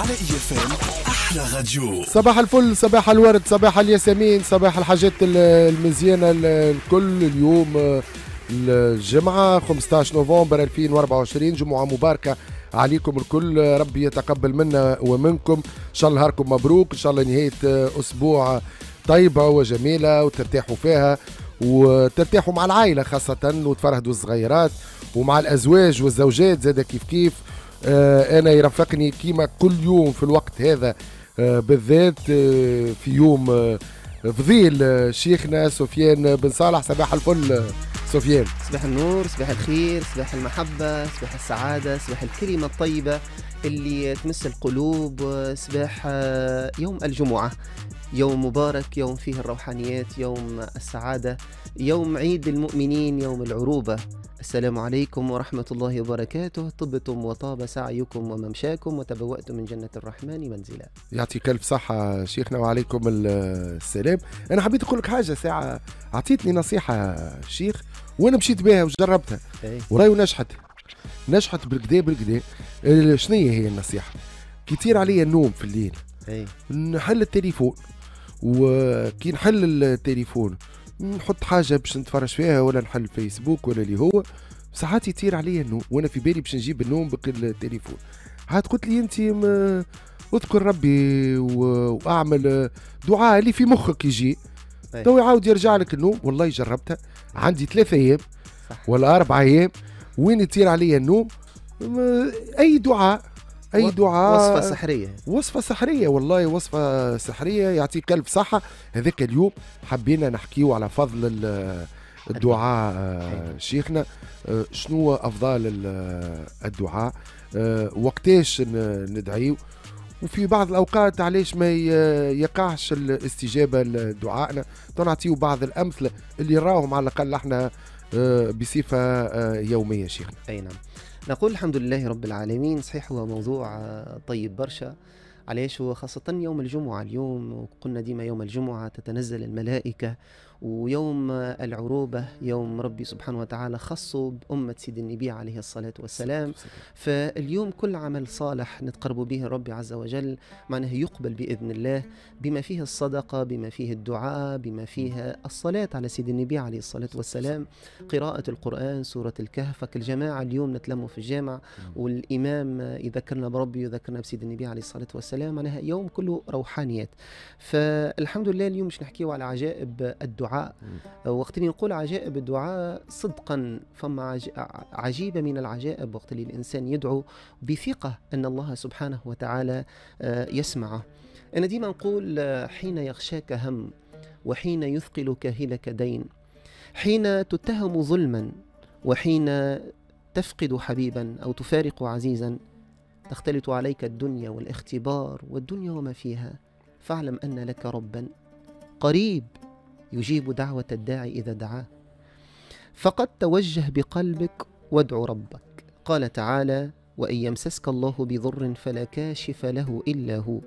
على IFM أحلى راديو. صباح الفل صباح الورد صباح الياسمين صباح الحاجات ال- المزيانة ال- الكل اليوم الجمعة 15 نوفمبر 2024 جمعة مباركة عليكم الكل. ربي يتقبل منا ومنكم. إن شاء الله نهاركم مبروك إن شاء الله نهاية آه، أسبوع طيبة وجميلة وترتاحوا فيها وترتاحوا مع العائلة خاصة وتفرهدوا الصغيرات ومع الأزواج والزوجات زاد كيف كيف. أنا يرافقني كيما كل يوم في الوقت هذا آه، بالذات آه، في يوم آه، فضيل آه، شيخنا سفيان بن صالح. صباح الفل آه، سفيان. صباح النور صباح الخير صباح المحبة صباح السعادة صباح الكلمة الطيبة اللي تمس القلوب صباح آه، يوم الجمعة. يوم مبارك يوم فيه الروحانيات يوم السعادة يوم عيد المؤمنين يوم العروبة. السلام عليكم ورحمة الله وبركاته. طبتم وطاب سعيكم وممشاكم وتبوأتم من جنة الرحمن منزلا. يعطيك ألف صحة شيخنا وعليكم ال- السلام. أنا حبيت أقول لك حاجة ساعة. أعطيتني نصيحة شيخ وأنا مشيت بها وجربتها. أي. وراي ونجحت نجحت بالكدا بالكدا ال- شنية هي النصيحة؟ كتير عليا النوم في الليل. أي. نحل التليفون. وكي نحل التليفون نحط حاجة باش نتفرج فيها ولا نحل فيسبوك ولا اللي هو. ساعات يطير عليا النوم وأنا في بالي باش نجيب النوم بالتليفون عاد قلت لي انت م- أذكر ربي وأعمل دعاء اللي في مخك يجي. أي. تو يعاود يرجع لك النوم. والله جربتها. عندي ثلاثة أيام. ولا أربع أيام. وين يطير عليا النوم؟ أي دعاء. أي دعاء. وصفة سحرية. وصفة سحرية والله وصفة سحرية يعطيك ألف صحة. هذاك اليوم حبينا نحكيو على فضل ال- الدعاء آه، شيخنا. آه، شنو أفضال ال- الدعاء؟ آه، وقتاش ندعيو؟ وفي بعض الأوقات علاش ما يقعش الاستجابة لدعائنا؟ نعطيو بعض الأمثلة اللي راهم على الأقل إحنا آه، بصفة آه، يومية شيخنا. أي نعم. نقول الحمد لله رب العالمين صحيح هو موضوع آه، طيب برشا. علاش؟ هو خاصة يوم الجمعة اليوم وقلنا ديما يوم الجمعة تتنزل الملائكة ويوم العروبة يوم ربي سبحانه وتعالى خصه بأمة سيد النبي عليه الصلاة والسلام. فاليوم كل عمل صالح نتقرب به ربي عز وجل معناه يقبل بإذن الله بما فيه الصدقة بما فيه الدعاء بما فيه الصلاة على سيد النبي عليه الصلاة والسلام. قراءة القرآن سورة الكهف. الجماعة اليوم نتلموا في الجامع والإمام يذكرنا بربي يذكرنا بسيد النبي عليه الصلاة والسلام معناها يوم كله روحانيات. فالحمد لله اليوم مش نحكيو على عجائب الدعاء. وقت اللي نقول عجائب الدعاء صدقا فما عج- عجيبة من العجائب وقت اللي الإنسان يدعو بثقة أن الله سبحانه وتعالى آه، يسمعه. أنا ديما نقول آه، حين يغشاك هم وحين يثقل كاهلك دين. حين تتهم ظلما وحين تفقد حبيبا أو تفارق عزيزا تختلط عليك الدنيا والاختبار والدنيا وما فيها. فاعلم أن لك ربا. قريب. يجيب دعوة الداعي إذا دعاه. فقد توجه بقلبك وادع ربك. قال تعالى وإن يمسسك الله بضر فلا كاشف له إلا هو.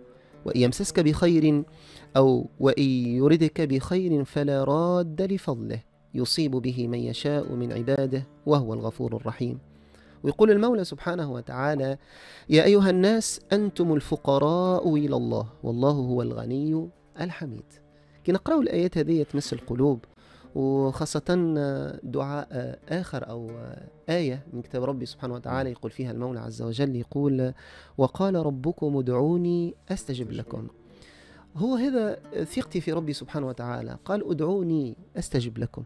وإن يمسسك بخير أو وإن يردك بخير فلا راد لفضله. يصيب به من يشاء من عباده وهو الغفور الرحيم. ويقول المولى سبحانه وتعالى يا أيها الناس أنتم الفقراء إلى الله والله هو الغني الحميد. كي نقرأ الآيات هذه تمس القلوب وخاصة دعاء آخر أو آية من كتاب ربي سبحانه وتعالى يقول فيها المولى عز وجل يقول وقال ربكم ادعوني أستجب لكم. هو هذا ثقتي في ربي سبحانه وتعالى قال ادعوني أستجب لكم.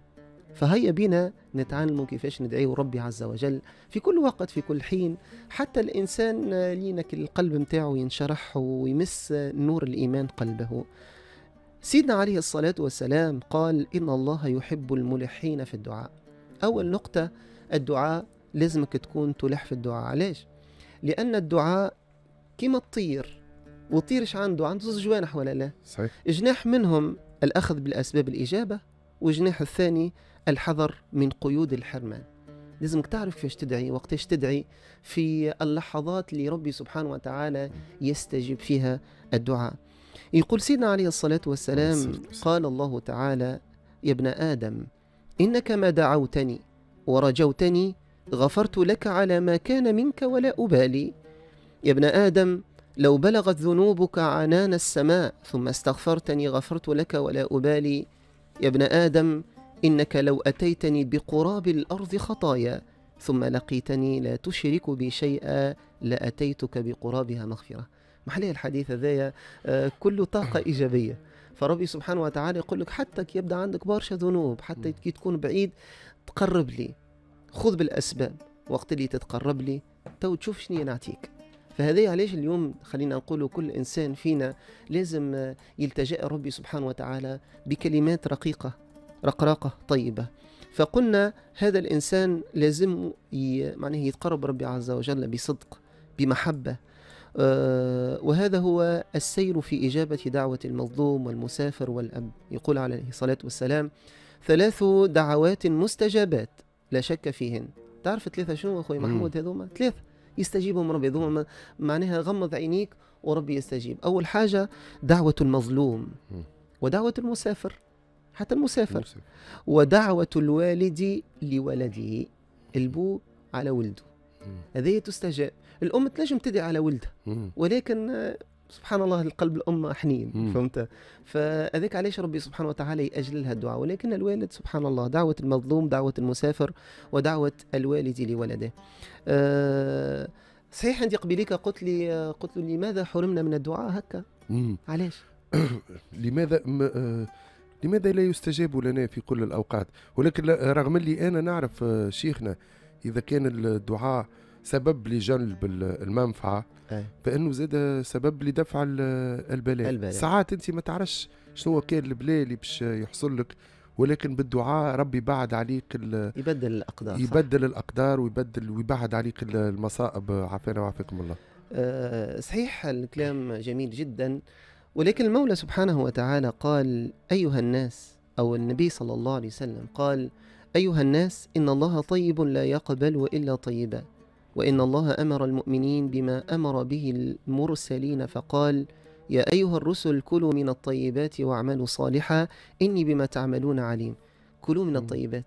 فهيا بنا نتعلم كيفاش ندعيه ربي عز وجل في كل وقت في كل حين حتى الإنسان لينك القلب متاعه ينشرح ويمس نور الإيمان قلبه. سيدنا عليه الصلاة والسلام قال إن الله يحب الملحين في الدعاء. أول نقطة الدعاء لازمك تكون تلح في الدعاء. علاش؟ لأن الدعاء كما الطير. والطير عنده؟ عنده زوج جوانح ولا لا؟ صحيح. جناح منهم الأخذ بالأسباب الإجابة وجناح الثاني الحذر من قيود الحرمان. لازمك تعرف كيفاش تدعي وقتاش تدعي في اللحظات اللي ربي سبحانه وتعالى يستجيب فيها الدعاء. يقول سيدنا عليه الصلاة والسلام قال الله تعالى يا ابن آدم إنك ما دعوتني ورجوتني غفرت لك على ما كان منك ولا أبالي. يا ابن آدم لو بلغت ذنوبك عنان السماء ثم استغفرتني غفرت لك ولا أبالي. يا ابن آدم إنك لو أتيتني بقراب الأرض خطايا ثم لقيتني لا تشرك بي شيئا لأتيتك بقرابها مغفرة. محلي الحديث هذايا آه، كله طاقة إيجابية. فربي سبحانه وتعالى يقول لك حتى كي يبدأ عندك برشا ذنوب حتى كي تكون بعيد تقرب لي. خذ بالأسباب. وقت اللي تتقرب لي تو تشوف شنو نعطيك. فهذا علاش اليوم خلينا نقول كل إنسان فينا لازم يلتجئ ربي سبحانه وتعالى بكلمات رقيقة رقراقة طيبة. فقلنا هذا الإنسان لازم. معناه يتقرب ربي عز وجل بصدق بمحبة آه وهذا هو السير في إجابة دعوة المظلوم والمسافر والأب. يقول عليه الصلاة والسلام ثلاث دعوات مستجابات لا شك فيهن. تعرف ثلاثة شنو أخوي محمود؟ هذوما ثلاثة. يستجيبهم ربي هذوما معناها غمض عينيك وربي يستجيب. أول حاجة دعوة المظلوم ودعوة المسافر حتى المسافر. ودعوة الوالد لولده البو على ولده. هذه تستجاب. الأم تنجم تدعي على ولدها. ولكن سبحان الله القلب الأم حنين فهمت؟ فهذاك علاش ربي سبحانه وتعالى يأجلها الدعاء. ولكن الوالد سبحان الله دعوة المظلوم دعوة المسافر ودعوة الوالد لولده. أه صحيح عندي قبيليك قلت لي قلت له لماذا حرمنا من الدعاء هكا؟ علاش؟ لماذا م... آه لماذا لا يستجاب لنا في كل الأوقات؟ ولكن رغم اللي أنا نعرف شيخنا إذا كان الدعاء سبب لجلب المنفعة أي. فانه زاد سبب لدفع البلاء, البلاء. ساعات أنت ما تعرفش شنو كان البلاء اللي باش يحصل لك ولكن بالدعاء ربي بعد عليك يبدل الأقدار يبدل صح. الأقدار ويبدل ويبعد عليك المصائب عافانا وعافاكم الله أه صحيح الكلام جميل جدا ولكن المولى سبحانه وتعالى قال أيها الناس أو النبي صلى الله عليه وسلم قال أيها الناس إن الله طيب لا يقبل الا طيبا وإن الله أمر المؤمنين بما أمر به المرسلين فقال يا أيها الرسل كلوا من الطيبات واعملوا صالحا إني بما تعملون عليم. كلوا من الطيبات.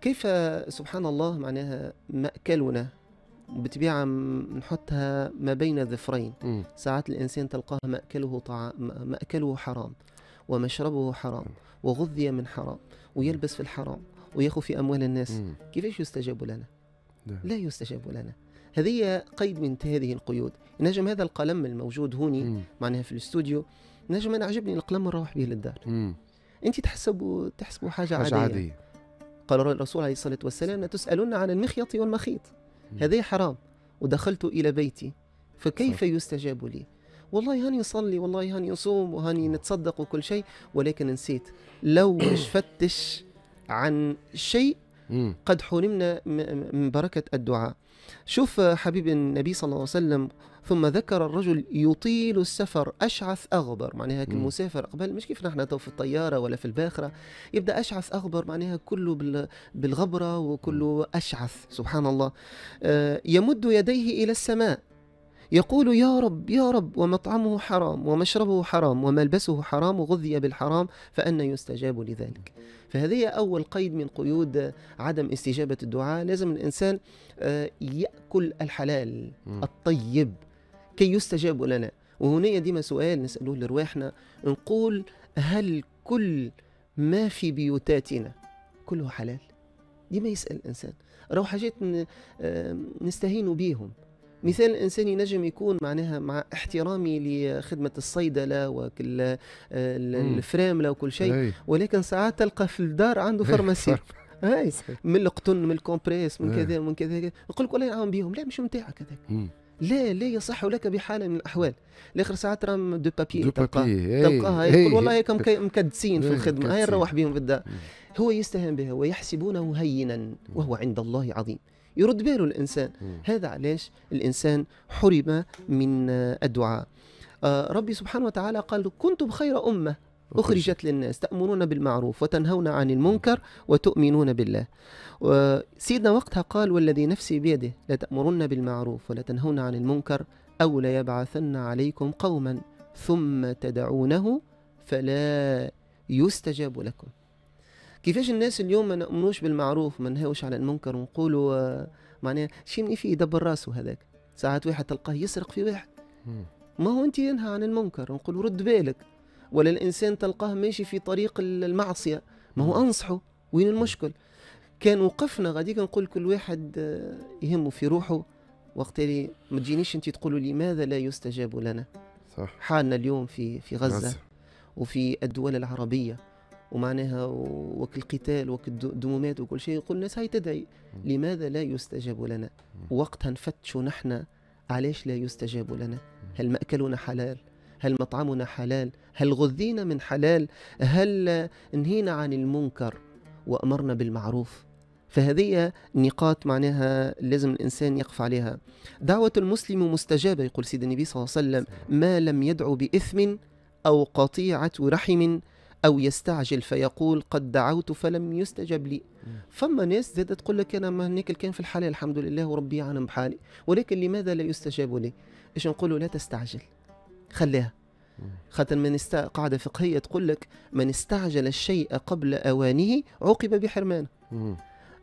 كيف سبحان الله معناها مأكلنا؟ بطبيعة نحطها ما بين ذفرين ساعات الإنسان تلقاه مأكله طعام مأكله حرام ومشربه حرام وغذي من حرام ويلبس في الحرام ويأخذ في أموال الناس. كيفاش يستجاب لنا؟ نعم. لا يستجاب لنا. هذه قيد من هذه القيود. نجم هذا القلم الموجود هوني معناها في الاستوديو نجم أنا عجبني القلم نروح به للدار. مم. أنت تحسبوا تحسبوا حاجة, حاجة عادية, عادية. قال الرسول عليه الصلاه والسلام لا تسالون عن المخيط والمخيط. هذه حرام. ودخلت إلى بيتي. فكيف صح. يستجاب لي؟ والله هاني نصلي والله هاني نصوم وهاني نتصدق وكل شيء ولكن نسيت. لو فتش عن شيء قد حرمنا من بركة الدعاء. شوف حبيب النبي صلى الله عليه وسلم ثم ذكر الرجل يطيل السفر أشعث أغبر معناها المسافر قبل مش كيف نحن تو في الطيارة ولا في الباخرة يبدأ أشعث أغبر معناها كله بالغبرة وكله أشعث سبحان الله. آه، يمد يديه إلى السماء. يقول يا رب يا رب ومطعمه حرام ومشربه حرام وملبسه حرام وغذي بالحرام فأنا يستجاب لذلك. فهذه أول قيد من قيود عدم استجابة الدعاء. لازم الإنسان آه، يأكل الحلال الطيب كي يستجاب لنا. وهنا ديما سؤال نسأله لرواحنا. نقول هل كل ما في بيوتاتنا كله حلال؟ ديما يسأل الإنسان. راهو حاجات نستهين بيهم. مثال الإنسان ينجم يكون معناها مع احترامي لخدمة الصيدلة وكل آه، الفرامله وكل شيء ولكن ساعات تلقى في الدار عنده فرماسي هاي من القطن من الكومبريس من كذا من كذا يقول لك والله يعاون بهم لا مش نتاعك هذاك لا لا يصح لك بحال من الأحوال. الآخر ساعات راهم دو بابي تلقاه. تلقاها يقول والله هيك مكدسين في الخدمة. هاي نروح بهم في الدار. هو يستهان بها ويحسبونه هينا وهو عند الله عظيم. يرد باله الإنسان. هذا علاش الإنسان حرم من الدعاء. آه ربي سبحانه وتعالى قال كنتم خير أمة أخرجت. للناس تأمرون بالمعروف وتنهون عن المنكر وتؤمنون بالله. سيدنا وقتها قال والذي نفسي بيده لتأمرن بالمعروف ولا تنهون عن المنكر أو ليبعثن عليكم قوما ثم تدعونه فلا يستجاب لكم. كيفاش الناس اليوم ما نأمنوش بالمعروف ما نهاوش على المنكر ونقولوا آه، معناها شي من في يدبر راسه هذاك. ساعات واحد تلقاه يسرق في واحد. ما هو أنت ينهى عن المنكر نقول رد بالك. ولا الإنسان تلقاه ماشي في طريق المعصية. ما هو. أنصحه. وين المشكل؟ كان وقفنا غاديك نقول كل واحد آه، يهمه في روحه. وقت اللي ما تجينيش أنت تقولوا لماذا لا يستجاب لنا؟ صح. حالنا اليوم في في غزة غزة. وفي الدول العربية. ومعناها وك القتال الد- الدمومات وكل شيء يقول الناس هاي تدعي. لماذا لا يستجاب لنا؟ وقتها نفتشوا نحن علاش لا يستجاب لنا؟ هل مأكلنا حلال؟ هل مطعمنا حلال؟ هل غذينا من حلال؟ هل نهينا عن المنكر؟ وأمرنا بالمعروف. فهذه نقاط معناها لازم الإنسان يقف عليها. دعوة المسلم مستجابة يقول سيد النبي صلى الله عليه وسلم. ما لم يدعو بإثم أو قطيعة رحم أو يستعجل فيقول قد دعوت فلم يستجب لي. فما ناس زادت تقول لك أنا ما ناكل كان في الحلال الحمد لله وربي يعلم بحالي ولكن لماذا لا يستجاب لي؟ إيش نقولوا؟ لا تستعجل. خليها. خاطر من است... قاعدة فقهية تقول لك من استعجل الشيء قبل أوانه عوقب بحرمانه.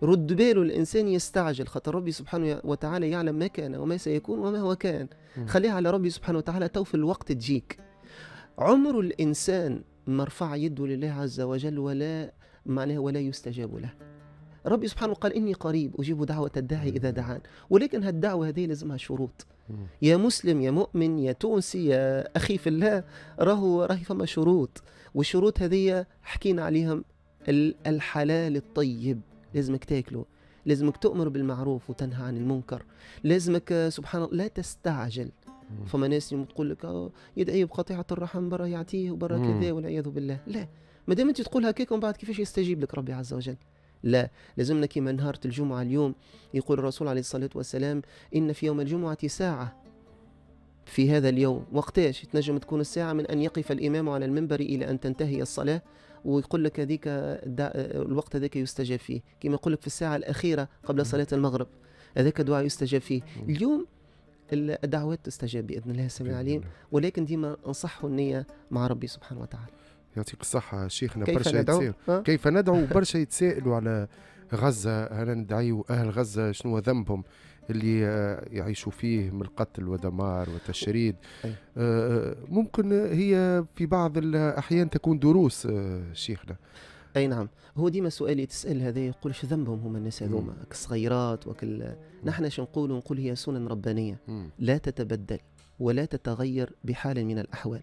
رد باله الإنسان يستعجل. خاطر ربي سبحانه وتعالى يعلم ما كان وما سيكون وما هو كان. خليها على ربي سبحانه وتعالى تو في الوقت تجيك. عمر مرفع يده لله عز وجل ولا معناه ولا يستجاب له. ربي سبحانه قال إني قريب أجيب دعوة الداعي إذا دعان. ولكن هالدعوة هذه لازمها شروط. يا مسلم يا مؤمن يا تونسي يا أخي في الله راهو راهي فما شروط. والشروط هذه حكينا عليهم ال- الحلال الطيب. لازمك تاكله. لازمك تؤمر بالمعروف وتنهى عن المنكر. لازمك سبحان الله لا تستعجل. فما ناس يوم تقول لك آه يدعي بقطيعة الرحم برا يعطيه وبرا. كذا والعياذ بالله. لا. ما دام أنت تقول هكاك ومن بعد كيفاش يستجيب لك ربي عز وجل؟ لا. لازمنا كما نهارة الجمعة اليوم يقول الرسول عليه الصلاة والسلام إن في يوم الجمعة ساعة. في هذا اليوم وقتاش تنجم تكون الساعة من أن يقف الإمام على المنبر إلى أن تنتهي الصلاة ويقول لك هذيك الوقت هذاك يستجاب فيه. كما يقول لك في الساعة الأخيرة قبل صلاة المغرب هذاك دعاء يستجاب فيه. اليوم الدعوات تستجاب بإذن الله السميع العليم. ولكن ديما انصحه النية مع ربي سبحانه وتعالى. يعطيك الصحة شيخنا كيف برشا ندعو؟ كيف ندعو؟ برشا يتساءلوا على غزة. هل ندعيو أهل غزة شنو ذنبهم اللي آه، يعيشوا فيه من القتل والدمار والتشريد أي. آه، ممكن هي في بعض الأحيان تكون دروس آه، شيخنا. أي نعم. هو ديما سؤالي تسأل هذا يقول شو ذنبهم هم الناس. هذوما؟ كصغيرات وكل نحن شو نقول نقول هي سنن ربانية. لا تتبدل ولا تتغير بحال من الأحوال.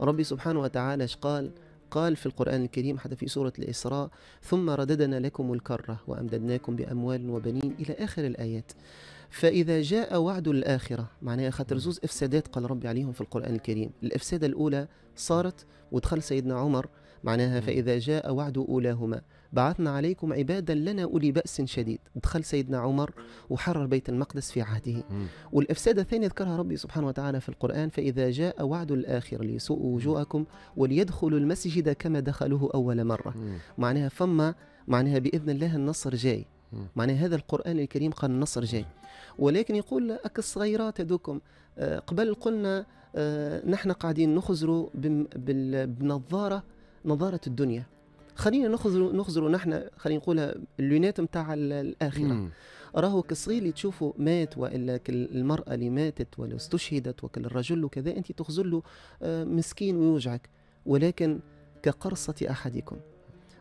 ربي سبحانه وتعالى إيش قال؟ قال في القرآن الكريم حتى في سورة الإسراء ثم رددنا لكم الكرة وأمددناكم بأموال وبنين إلى آخر الآيات. فإذا جاء وعد الآخرة معناها خاطر زوز إفسادات قال ربي عليهم في القرآن الكريم. الإفسادة الأولى صارت ودخل سيدنا عمر معناها فإذا جاء وعد أولاهما بعثنا عليكم عبادا لنا أولي بأس شديد. دخل سيدنا عمر وحرر بيت المقدس في عهده. مم. والإفسادة الثانية ذكرها ربي سبحانه وتعالى في القرآن فإذا جاء وعد الآخرة ليسوءوا وجوهكم وليدخلوا المسجد كما دخلوه أول مرة. معناها فما معناها بإذن الله النصر جاي. معناها هذا القرآن الكريم قال النصر جاي. ولكن يقول أك الصغيرات هذوكم آه، قبل قلنا آه، نحن قاعدين نخزروا بنظارة نظارة الدنيا. خلينا نخزروا نخزروا نحن خلينا نقولها اللونات نتاع الآخرة. مم. راهو كصغير اللي تشوفه مات وإلا المرأة اللي ماتت ولا استشهدت وكل الرجل وكذا أنت تخزر له آه، مسكين ويوجعك. ولكن كقرصة أحدكم.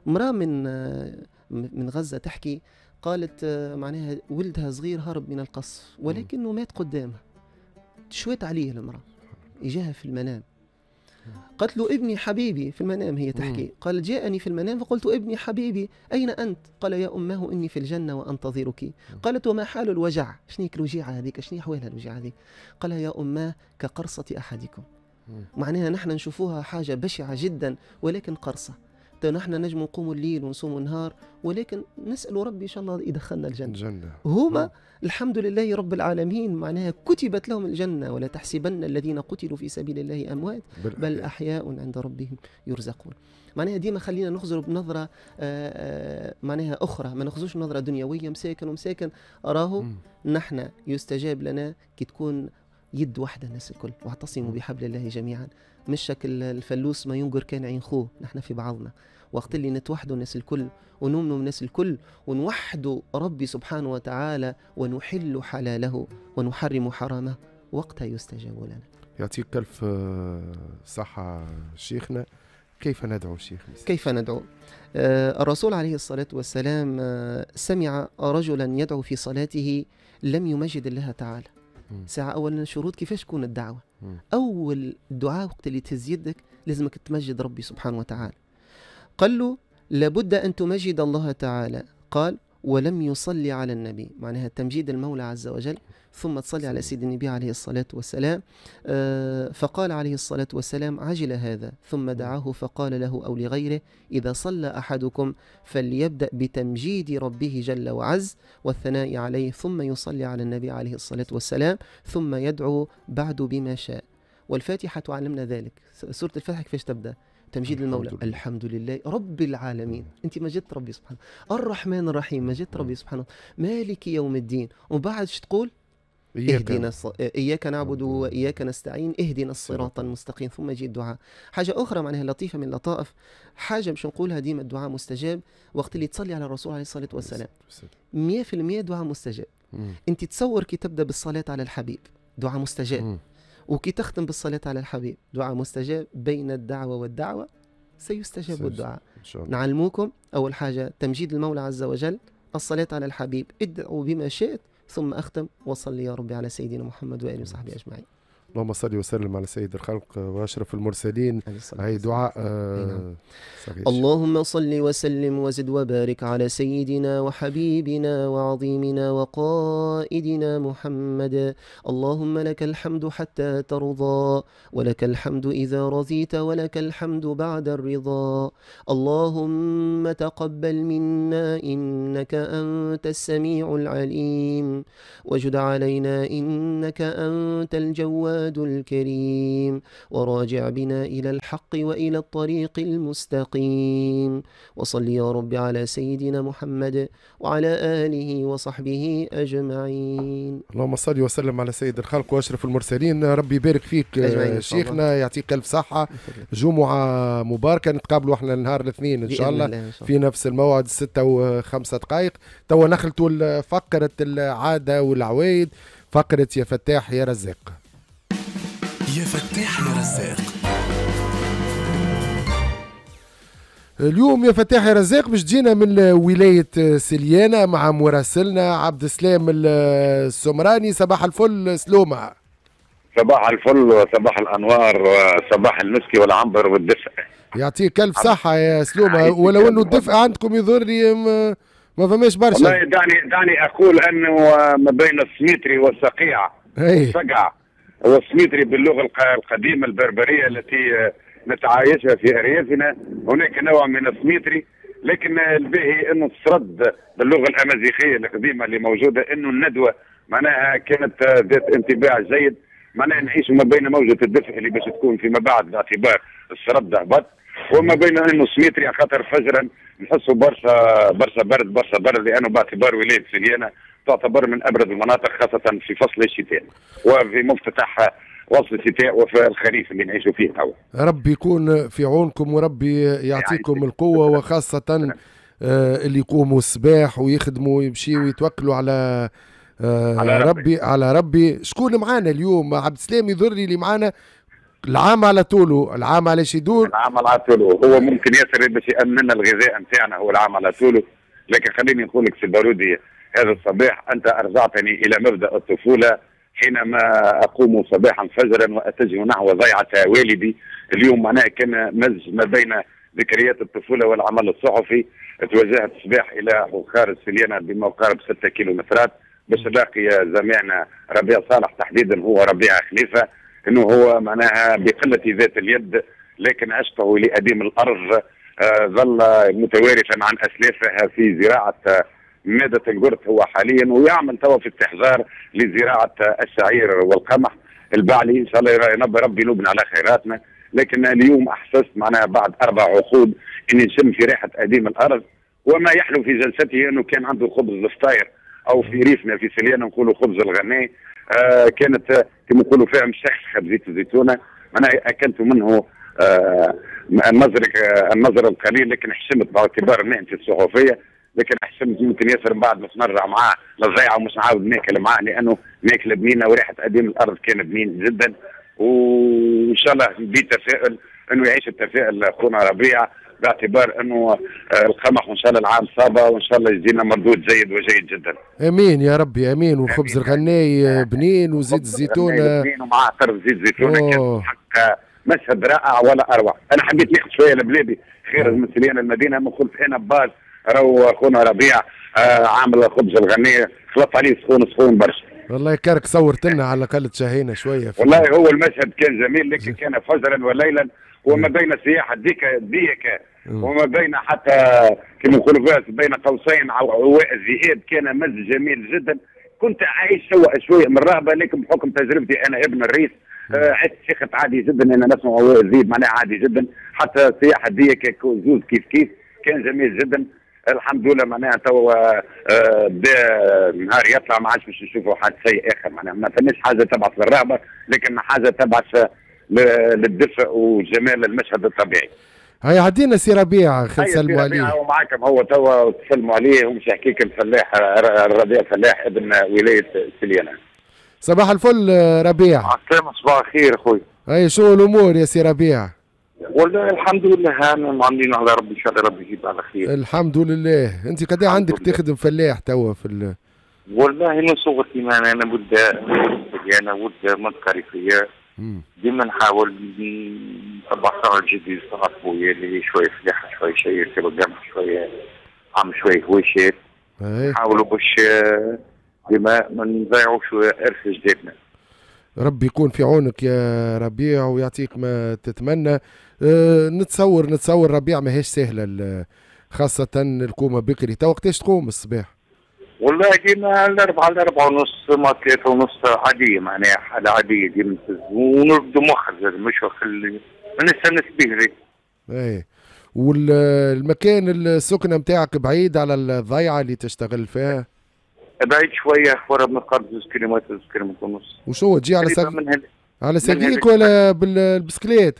امرأة من آه، من غزة تحكي قالت آه، معناها ولدها صغير هرب من القصف ولكنه مات قدامها. شويت عليه المرأة. إجاها في المنام. قالت له ابني حبيبي في المنام هي تحكي. قال جاءني في المنام فقلت ابني حبيبي أين أنت؟ قال يا أمه إني في الجنة وأنتظرك. قالت وما حال الوجع؟ شنيك الوجيعة هذيك؟ شني أحوالها الوجيعة هذيك؟ قال يا أماه كقرصة أحدكم. معناها نحن نشوفوها حاجة بشعة جدا ولكن قرصة. نحن نجم نقوم الليل ونصوم النهار ولكن نسأل ربي إن شاء الله يدخلنا الجنة. الجنة. هما الحمد لله رب العالمين معناها كتبت لهم الجنة ولا تحسبن الذين قتلوا في سبيل الله أموات بل أحياء. عند ربهم يرزقون. معناها ديما خلينا نخزر بنظرة آه، آه، معناها أخرى ما نخزرش نظرة دنيوية مساكن ومساكن راهو. نحن يستجاب لنا كي تكون يد واحدة الناس الكل واعتصموا. بحبل الله جميعا. مش شكل الفلوس ما ينقر كان عين خوه نحن في بعضنا. وقت اللي نتوحدوا الناس الكل ونؤمنوا الناس الكل ونوحدوا ربي سبحانه وتعالى ونحل حلاله ونحرم حرامه وقتها يستجاب لنا. يعطيك ألف آه، صحة شيخنا. كيف ندعو شيخ كيف ندعو؟ آه، الرسول عليه الصلاة والسلام آه، سمع رجلا يدعو في صلاته لم يمجد الله تعالى. ساعة أولا شروط كيفاش تكون الدعوة. أول دعاء وقت اللي تهز يدك لازمك تمجد ربي سبحانه وتعالى. قال له لابد أن تمجد الله تعالى. قال ولم يصلي على النبي. معناها تمجيد المولى عز وجل. ثم تصلي على سيد النبي عليه الصلاة والسلام. آه، فقال عليه الصلاة والسلام عجل هذا. ثم دعاه فقال له أو لغيره إذا صلى أحدكم فليبدأ بتمجيد ربه جل وعز والثناء عليه. ثم يصلي على النبي عليه الصلاة والسلام. ثم يدعو بعد بما شاء. والفاتحة تعلمنا ذلك. سورة الفاتحة كيفاش تبدأ؟ تمجيد الحمد المولى لله. الحمد لله رب العالمين. أنت مجدت ربي سبحانه الرحمن الرحيم. مجدت ربي سبحانه مالك يوم الدين. وبعد شو تقول؟ اهدنا الص... إياك نعبد وإياك نستعين. اهدنا الصراط المستقيم. ثم يجي الدعاء. حاجة أخرى معناها لطيفة من اللطائف. حاجة مش نقولها ديما الدعاء مستجاب. وقت اللي تصلي على الرسول عليه الصلاة والسلام. 100% دعاء مستجاب. أنت تصور كي تبدأ بالصلاة على الحبيب. دعاء مستجاب. وكي تختم بالصلاة على الحبيب. دعاء مستجاب بين الدعوة والدعوة سيستجاب. الدعاء. نعلموكم أول حاجة تمجيد المولى عز وجل الصلاة على الحبيب. ادعوا بما شئت ثم أختم وصلي يا ربي على سيدنا محمد وآله وصحبه أجمعين. اللهم صل وسلم على سيد الخلق وأشرف المرسلين والسلام. دعاء آه نعم. صغير. اللهم صل وسلم وزد وبارك على سيدنا وحبيبنا وعظيمنا وقائدنا محمد اللهم لك الحمد حتى ترضى ولك الحمد إذا رضيت ولك الحمد بعد الرضا اللهم تقبل منا إنك أنت السميع العليم وجد علينا إنك أنت الجواد الكريم. وراجع بنا إلى الحق وإلى الطريق المستقيم. وصل يا رب على سيدنا محمد وعلى آله وصحبه أجمعين. اللهم صل وسلم على سيد الخلق وأشرف المرسلين. ربي يبارك فيك أجمعين آه، الله. شيخنا يعطيك ألف صحة. جمعة مباركة نتقابلوا إحنا نهار الاثنين إن شاء بإذن الله. إن شاء الله. في نفس الموعد ستة وخمسة دقائق. توا نخلطوا فقرة العادة والعوايد فقرة يا فتاح يا رزاق. يا فتاح يا رزاق اليوم يا فتاح يا رزاق باش جينا من ولاية سليانة مع مراسلنا عبد السلام السمراني. صباح الفل سلومة. صباح الفل وصباح الأنوار وصباح المسكي والعنبر والدفء. يعطيك ألف صحة يا سلومة. ولو أنه الدفء عندكم يضر ما- ما فماش والله برشا دعني دعني أقول أنه ما بين السميتري والصقيع هي والصقع والسميتري باللغة الق- القديمة البربرية التي نتعايشها في أريافنا. هناك نوع من السميتري لكن الباهي إنه تسرد باللغة الأمازيغية القديمة اللي موجودة إنه الندوة معناها كانت ذات انطباع جيد. معناها نعيش ما بين موجة الدفء اللي باش تكون فيما بعد باعتبار السرد هبط وما بين إنه سميتري خاطر فجرا نحسوا برشا برشا برد برشا برد لأنه باعتبار ولاية سليانه تعتبر من ابرد المناطق خاصة في فصل الشتاء وفي مفتتح وصل الشتاء وفي الخريف اللي نعيشوا فيه توا ربي يكون في عونكم وربي يعطيكم يعيشك. القوة وخاصة آه، اللي يقوموا الصباح ويخدموا ويمشيوا ويتوكلوا على آه، على ربي. ربي على ربي. شكون معانا اليوم؟ عبد السلام يضري اللي معانا. العام على طوله العام على شي يدور العام على طوله هو ممكن ياسر باش يامن لنا الغذاء نتاعنا هو العام على طوله لكن خليني نقول لك سي بارودي هذا الصباح أنت ارجعتني إلى مبدأ الطفولة حينما أقوم صباحا فجرا وأتجه نحو ضيعة والدي. اليوم معناها كان مزج ما بين ذكريات الطفولة والعمل الصحفي. توجهت الصباح إلى بخار السليانة بما يقارب 6 كيلومترات. باش نلاقي زميلنا ربيع صالح تحديدا هو ربيع خليفة. إنه هو معناها بقلة ذات اليد لكن عشقه لأديم الأرض. آه، ظل متوارثا عن أسلافها في زراعة مادة القرط هو حاليا ويعمل توا في استحضار لزراعة الشعير والقمح البعلي. إن شاء الله ينبه ربي لبنى على خيراتنا. لكن اليوم أحسست معناها بعد أربع عقود إني نشم في ريحة أديم الأرض. وما يحلو في جلسته أنه كان عنده خبز الفطاير أو في ريفنا في سليانة نقولوا خبز الغناء آه كانت كما نقولوا فيها مشخشخة بزيت الزيتونة. أنا أكلت منه آه النظر آه القليل لكن حشمت باعتبار مهنتي الصحفية. لكن أحسن يمكن ياسر من بعد باش نرجع معاه للضيعه ومش نعاود ناكل معاه لأنه ماكلة بنينة وريحة قديم الأرض كان بنين جدا وإن شاء الله بتفائل إنه يعيش التفاؤل اخونا ربيع باعتبار إنه آه، القمح وإن شاء الله العام صابة وإن شاء الله يجينا مردود جيد وجيد جدا. آمين يا ربي آمين والخبز. الغناي بنين وزيت الزيتون بنين ومعاه طرف زيت زيتون أوه. كان حق مشهد رائع ولا أروع. أنا حبيت ناخذ شوية لبلادي خير من سليان المدينة ما قلت أنا باز راهو اخونا ربيع آه عامل الخبز الغني خلط عليه سخون سخون برشا. والله يكرك صورت لنا على الأقل تشهينا شوية في والله هو المشهد كان جميل لكن كان فجرا وليلا وما بين السياحه ديك ديك وما بين حتى كما نقولوا فيها بين قوسين عو- عواء الذئاب كان مزج جميل جدا. كنت عايش سوا شوية من الرهبه لكن بحكم تجربتي أنا ابن الريف آه، عشت شيخت عادي جدا أنا نسمع عواء الذئاب معناها عادي جدا. حتى صياح الديك زادة كيف كيف كان جميل جدا. الحمد لله معناها تو آه، بدا نهار يطلع ما عادش باش نشوفوا حد شيء آخر معناها ما فماش حاجة تبعث للرهبه لكن حاجة تبعث ل- للدفء وجمال المشهد الطبيعي. هيا عدينا سي ربيع خل نسلموا عليه هو معكم هو توا تسلموا عليه ومش يحكيك الفلاح الربيع فلاح ابن ولاية سليانة. صباح الفل آه، ربيع عسلامة صباح الخير أخوي هيا شو الأمور يا سي ربيع والله الحمد لله هانا عاملين على ربي إن شاء الله ربي يجيب على خير. الحمد لله. أنت قد عندك لله. تخدم فلاح توا في ال... والله من صغري ما أنا أنا ود أنا منطقه ريفيه مم. ديما نحاول نطبع شغل جديد صار خويا اللي شوية فلاحه شوية شيء قمح شوية عم شوية هويشات نحاولوا باش آه، ديما ما نضيعوا شوية ارث جدادنا ربي يكون في عونك يا ربيع ويعطيك ما تتمنى. أه نتصور نتصور ربيع ماهيش سهلة ال- خاصة الكومة بكري. تو وقتاش تقوم الصباح؟ والله ديما الأربعة الأربعة ونص ما ثلاثة ونص عادية معناها حالة عادية ديما ونرقدوا مؤخر زاد مش خلي نستانس به زي. إيه. والمكان السكنة متاعك بعيد على الضيعة اللي تشتغل فيها؟ بعيد شوية ورا من قرب زوج كيلومتر زوج كيلومتر ونص. وشو تجي على. من هل... على هذيك- ولا بالبسكليت؟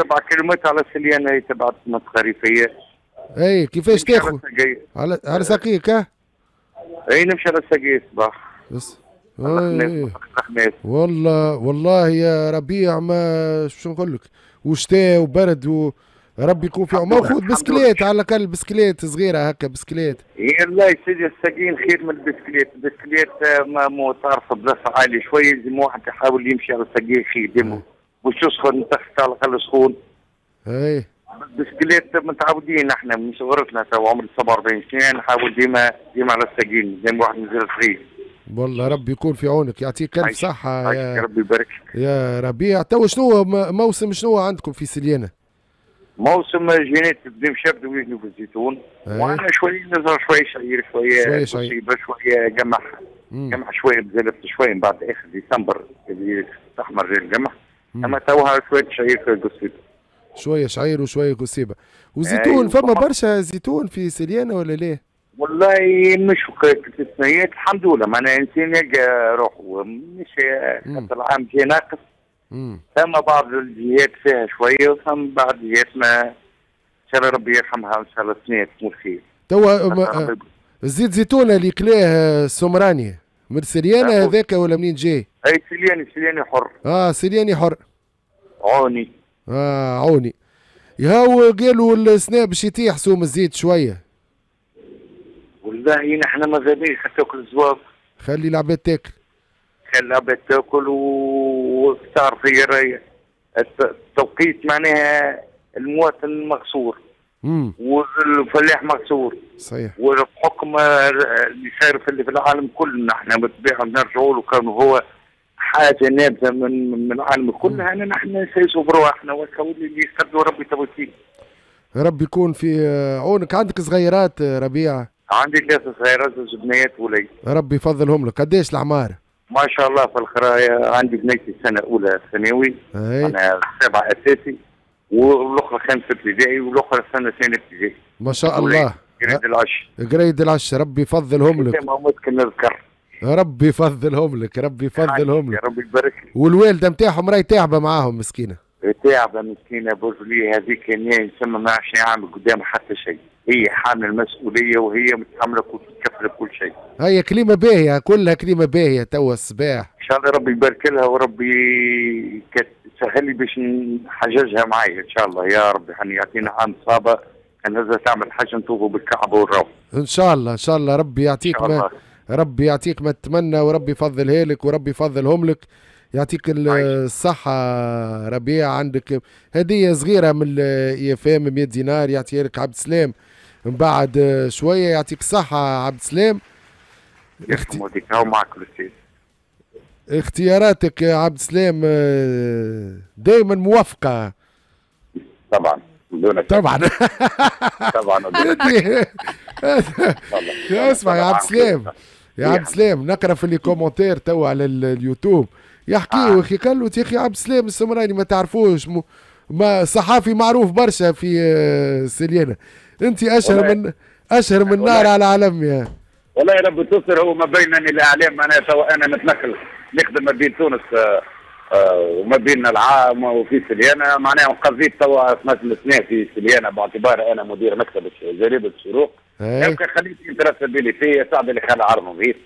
سبعة كيلومتر على سليانة هي تبع منطقة ريفية إي كيفاش تاخذ. على على سقيك ها؟ إي نمشي على السقاية صباح. بس. والله والله يا ربيع ما شو نقول لك؟ وشتاء وبرد و ربي يكون في ما خذ بسكليت على الأقل بسكليت صغيرة هكا بسكليت. الله يا سيدي السقين خير من البسكليت. البسكليت آه، ما مو تعرف بلاصة عالية شوية لازم واحد يحاول يمشي على السقين خير ديما. مش يسخن؟ تحت على الأقل سخون. إي. البسكليت متعودين إحنا من صغرتنا تو عمري 47 سنة نحاول ديما ديما على الساقين زي واحد نزل صغير. والله ربي يكون في عونك يعطيك ألف صحة يا ربي يبارك. يا ربيع تو شنو موسم شنو عندكم في سليانه موسم جينات بدهم شبدوا ويجنوا في الزيتون أي. وأنا شوي نزرع شوي شعير شوية شوية شعير. شوية قمح. قمح شوية بزلت شوية من بعد اخر ديسمبر اللي تحمر القمح. اما توها شوية شعير في القصيد شوية شعير وشويه كسيبه وزيتون. فما برشا زيتون في سليانه ولا ليه؟ والله مش الحمد لله معناها انسان يلقى روحه مش العام جاي ناقص. ثم بعض الجهات فيها شوية وثم بعض الجهات ما ان شاء الله ربي يرحمها إن شاء الله سنين تمر خير توا آه، الزيت زيتونة اللي كلاه السمراني من سليانه أخو. هذاك ولا منين جاي؟ أي سلياني سلياني حر. آه سلياني حر. عوني. آه عوني. يهو قالوا السناب باش يطيح سوم الزيت شوية. والله نحن ماذا تاكل الزواج خلي العباد تاكل خلي العباد تاكل. و- وتعرف هي راهي الت- التوقيت معناها المواطن مقصور والفلاح مقصور صحيح. وبحكم اللي صاير في في العالم كله نحن بالطبيعة بنرجعوا له كان هو حاجة نابذة من من العالم كله انا نحن نسيسوا برواحنا والكون اللي يستبدوا ربي توكيل ربي يكون في آه، عونك. عندك صغيرات آه، ربيع عندي ثلاثة صغيرات زوج بنات ولي ربي يفضلهم لك. قديش العمار ما شاء الله في القرايه عندي بنيتي سنه اولى ثانوي. أنا سابعه أساسي والأخرى خامسة ابتدائي والأخرى سنه ثانية ابتدائي. ما شاء الله. جريد العش قريد العش ربي يفضلهم لك. ما ممكن نذكر. ربي يفضلهم لك. ربي يفضلهم يا لك. ربي يبارك لك والوالدة نتاعهم راهي تعبه معاهم مسكينة. تعبة مسكينة برجلية هذيك يعني يسمى ما يعمل قدام حتى شيء. هي حامل المسؤولية وهي متحملة كل تكفل كل شيء. هي كلمة باهية كلها كلمة باهية توا الصباح. إن شاء الله ربي يبارك لها وربي يسهل لي باش نحججها معي إن شاء الله. يا ربي يعني يعطينا عام صابة كان هذا تعمل حاجة نطوفوا بالكعبة ونروح إن شاء الله إن شاء الله ربي يعطيك ما ربي يعطيك ما تتمنى وربي يفضلها لك وربي يفضلهم لك. يعطيك. الصحة ربيع عندك. هدية صغيرة من ال IFM 100 دينار يعطيها لك عبد السلام. من بعد آه، شوية يعطيك الصحة عبد السلام. ديك هاو معك اختياراتك يا عبد السلام دائما موفقة طبعا. طبعا. طبعا اسمع يا عبد السلام. يا عبد السلام نقرأ في les commentaires تو على ال- اليوتيوب. يحكي آه. أخي قال له يا أخي عبد السلام السمراني ما تعرفوش م... ما صحافي معروف برشا في آه، سليانة. انت أشهر والله. من أشهر من. نار على علم يا. والله رب تصر هو ما بينني الاعلام أنا توا أنا نتنقل نخدم ما بين تونس آه، آه، وما بين العام وفي سليانة. معناها قضيت توا 12 سنه في سليانة باعتبار أنا مدير مكتب جريدة الشروق. يمكن خليت انترست بيلي فيا صعب اللي خلى عرض نظيف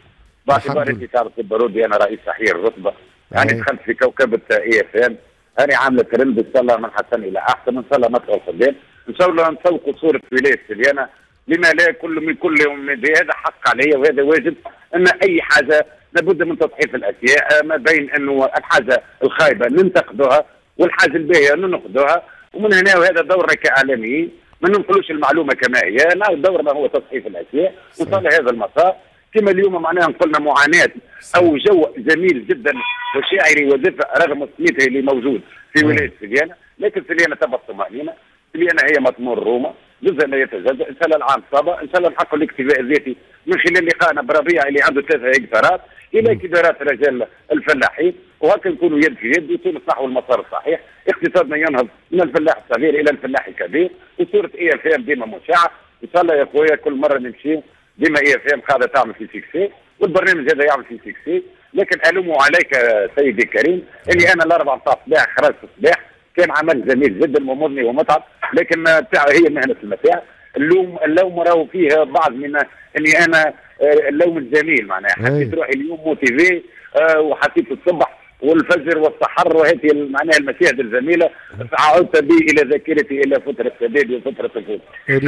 باعتبار أنت تعرف البارودي أنا رئيس تحرير الرتبه يعني. دخلت في كوكبه اي اف ام أنا عامله ترند ان شاء الله من حسن إلى أحسن إن شاء الله ندخل قدام إن شاء الله نسوقوا صورة ولاية سليانه لما لا كل من كل يوم هذا حق علي وهذا واجب. ان أي حاجة لابد من تصحيح الأشياء ما بين أنه الحاجة الخايبة ننتقدها والحاجة الباهية ننقدها. ومن هنا وهذا دورنا كاعلاميين ما ننقلوش المعلومة كما هي لا دورنا هو تصحيح الأشياء وصل هذا المسار. كما اليوم معناها قلنا معاناة أو جو جميل جدا وشاعري ودفء رغم سميته اللي موجود في. ولاية سليانه لكن سليانه تبقى طمأنينة سليانه هي مطمور روما جزء لا يتجزأ إن شاء الله العام صابه إن شاء الله نحقق الاكتفاء الذاتي من خلال لقائنا بربيع اللي عنده ثلاثة هكتارات إلى كبارات رجال الفلاحين وهكا نكونوا يد في يد وتونس نحو المسار الصحيح اقتصادنا ينهض من الفلاح الصغير إلى الفلاح الكبير وصورة اي اف ام ديما مشعه إن شاء الله يا خويا كل مرة نمشي ديما اي اف ام قاعدة تعمل في succès والبرنامج هذا يعمل في succès لكن الوم عليك سيدي الكريم إني أنا الاربع نتاع الصباح خرجت الصباح كان عمل جميل جدا ومضني ومتعب لكن هي مهنة المتاع. اللوم اللوم راهو فيه بعض من إني أنا آه، اللوم الجميل معناها. أي. حسيت روحي اليوم motivé آه، وحسيت الصبح والفجر والسحر وهذه معناها المشاهد الجميلة. عودت بي إلى ذاكرتي إلى فترة شبابي وفترة ريت.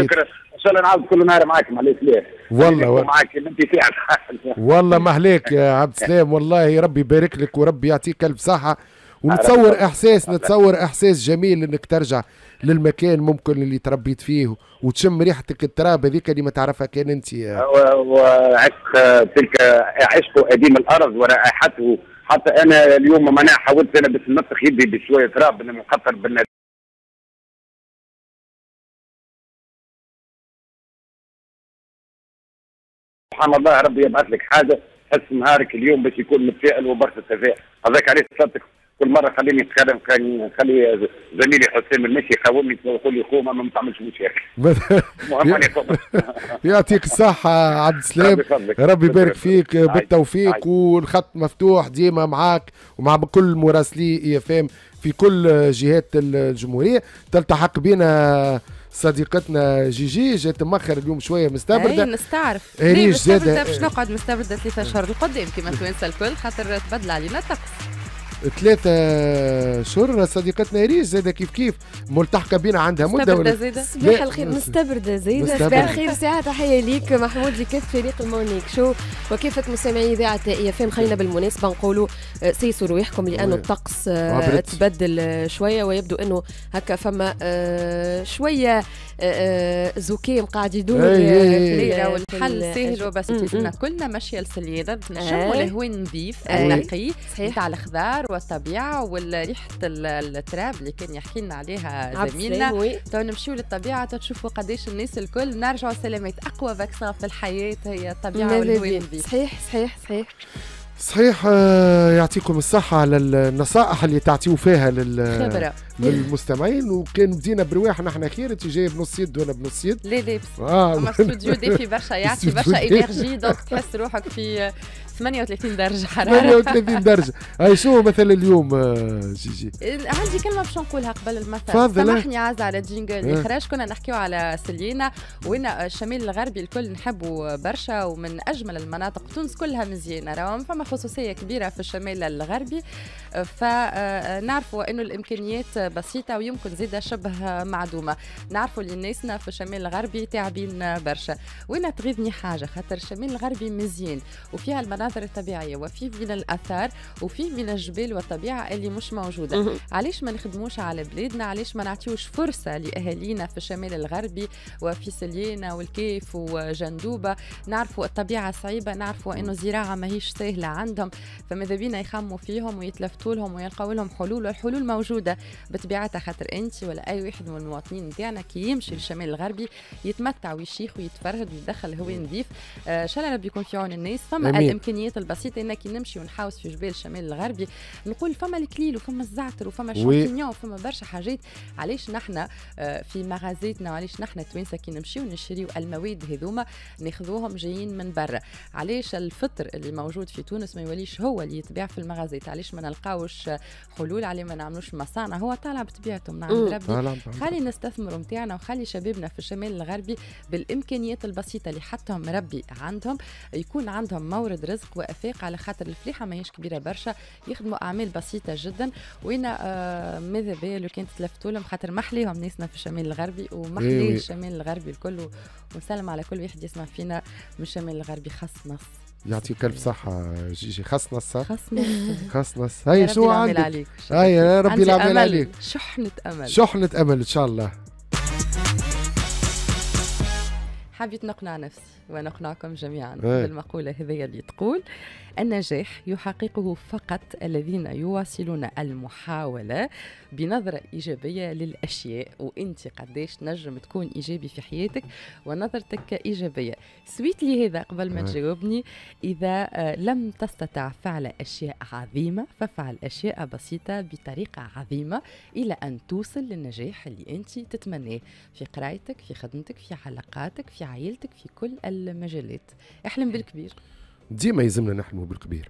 شكرا. ان شاء الله نعاود كل نهار معاك معليش ليه والله و- معاك أنت والله ما عليك يا عبد السلام والله ربي يبارك لك وربي يعطيك ألف صحة. ونتصور. إحساس نتصور إحساس جميل إنك ترجع للمكان ممكن اللي تربيت فيه وتشم ريحتك التراب هذيك اللي ما تعرفها كان أنت وعشق تلك عشق قديم الأرض ورائحته حتى أنا اليوم ما أنا حاولت أنا بس نطخ يدي بشوية تراب من مخطر بالنادي سبحان الله ربي يبعث لك حاجة تحس نهارك اليوم باش يكون متفائل وبرشا تفاؤل هذاك علاش صدق كل مرة خليني نتكلم كان خلي زميلي حسام المشي يقومني يقول لي خوما ما تعملش مشاكل. يعطيك الصحة عبد السلام ربي يبارك. فيك. بالتوفيق. والخط مفتوح ديما معاك ومع كل مراسلي اي اف ام في كل جهات الجمهورية تلتحق بنا صديقتنا جيجي جات مؤخر اليوم شوية أي مستبردة نستعرف مستبردة زادة. باش نقعد مستبردة ثلاثة اشهر القدام كما توانسة الكل خاطر تبدل علينا الطقس. ثلاثة شهور صديقتنا ريش زادة كيف كيف ملتحقة بنا عندها مدة مستبردة ولا زايدة صباح. الخير مستبردة مستبردة. صباح الخير ساعة تحية ليك محمود لكافة فريق ال Morning Show وكافة مستمعي إذاعة إي إف إم خلينا بالمناسبة نقولوا آه، سيسوا رواحكم لأنه. الطقس آه،. تبدل آه، شوية ويبدو أنه هكا فما شوية زكام قاعد يدور أي، أي، في أي. ال- ليلى في والحل ال- سهل وبس كلنا ماشية باش نشموا. الهواء. النقي صحيح نتاع الخضار والطبيعة وريحه التراب اللي كان يحكي لنا عليها زميلنا. تو نمشيو للطبيعة تشوفوا قداش الناس الكل نرجعوا سلامات أقوى فاكسان في الحياة هي الطبيعة والهواء. النظيف صحيح صحيح صحيح صحيح آه، يعطيكم الصحة على النصائح اللي تعطيو فيها لل... للمستمعين. وكان بدينا برواح نحن خير انت جاي بنص يد وأنا بنص يد. لا لا آه اما استوديو دافي برشا يعطي برشا énergie donc تحس روحك في 38 درجة حرارة. 38 درجة. هاي شو مثلا اليوم آه، جيجي عندي كلمة باش نقولها قبل المثل. تفضل. سامحني عز على ال jingle. إيه. اللي خرج كنا نحكيو على سليانة وين الشمال الغربي الكل نحبوا برشا ومن أجمل المناطق. تونس كلها مزيانه راهو فما خصوصية كبيرة في الشمال الغربي. فنعرفوا إنه الإمكانيات بسيطة ويمكن زيادة شبه معدومة. نعرفوا اللي ناسنا في الشمال الغربي تعبين برشا. وين تغيظني حاجة خاطر الشمال الغربي مزيان وفيها المناظر الطبيعيه وفيه من الأثار وفيه من الجبال والطبيعة اللي مش موجودة. علاش ما نخدموش على بلادنا؟ علاش ما نعطيوش فرصة لأهالينا في الشمال الغربي وفي سليانة والكيف وجندوبة؟ نعرفوا الطبيعة صعيبة نعرفوا أنه الزراعة ماهيش سهلة عندهم فماذا بينا يخموا فيهم ويتلفتوا لهم ويلقوا لهم حلول والحلول موجودة. بطبيعتها خاطر أنت ولا أي واحد من المواطنين نتاعنا كي يمشي للشمال الغربي يتمتع ويشيخ ويتفرهد ويدخل هواء نظيف آه شاء الله ربي يكون في عون الناس. فما آمين. الإمكانيات البسيطة أنك نمشي ونحاوس في جبال الشمال الغربي. نقول فما الكليل وفما الزعتر وفما. الشامبينيون وفما برشا حاجات. علاش نحنا آه، في مغازاتنا وعلاش نحنا توانسه كي نمشيو نشريو المواد هذوما ناخذوهم جايين من برا؟ علاش الفطر اللي موجود في تونس ما يوليش هو اللي يتباع في المغازات؟ علاش ما نلقاوش حلول عليه ما نعملوش مصانع؟ هو طالع بطبيعته من عند. ربي. خلي نستثمروا متاعنا وخلي شبابنا في الشمال الغربي بالإمكانيات البسيطة اللي حطهم ربي عندهم. يكون عندهم مورد رزق وأفاق على خاطر الفليحة ماهيش كبيرة برشا. يخدموا أعمال بسيطة جدا. وين آه ماذا بيا؟ لو كانت تلفتوا لهم خاطر محليهم ناسنا في الشمال الغربي. إيه ومحلي وي. الشمال الغربي الكل. ونسلم على كل واحد يسمع فينا من الشمال الغربي. خاص نص. يعطيك ألف صحة جيجي خاص نص خاص نص. خاص نص. هاي شو عندك؟ هاي يا ربي العمل أمل، عليك. شحنة أمل. شحنة أمل إن شاء الله. حبيت نقنع نفسي؟ ونقنعكم جميعا. بالمقولة هذه اللي تقول النجاح يحققه فقط الذين يواصلون المحاولة بنظرة إيجابية للأشياء وأنت قديش نجم تكون إيجابي في حياتك ونظرتك إيجابية سويت لي هذا قبل ما. تجاوبني إذا آه، لم تستطع فعل أشياء عظيمة فافعل أشياء بسيطة بطريقة عظيمة إلى أن توصل للنجاح اللي أنت تتمناه في قرايتك في خدمتك في علاقاتك في عائلتك في كل المجالات. احلم بالكبير. ديما يلزمنا نحلموا بالكبير.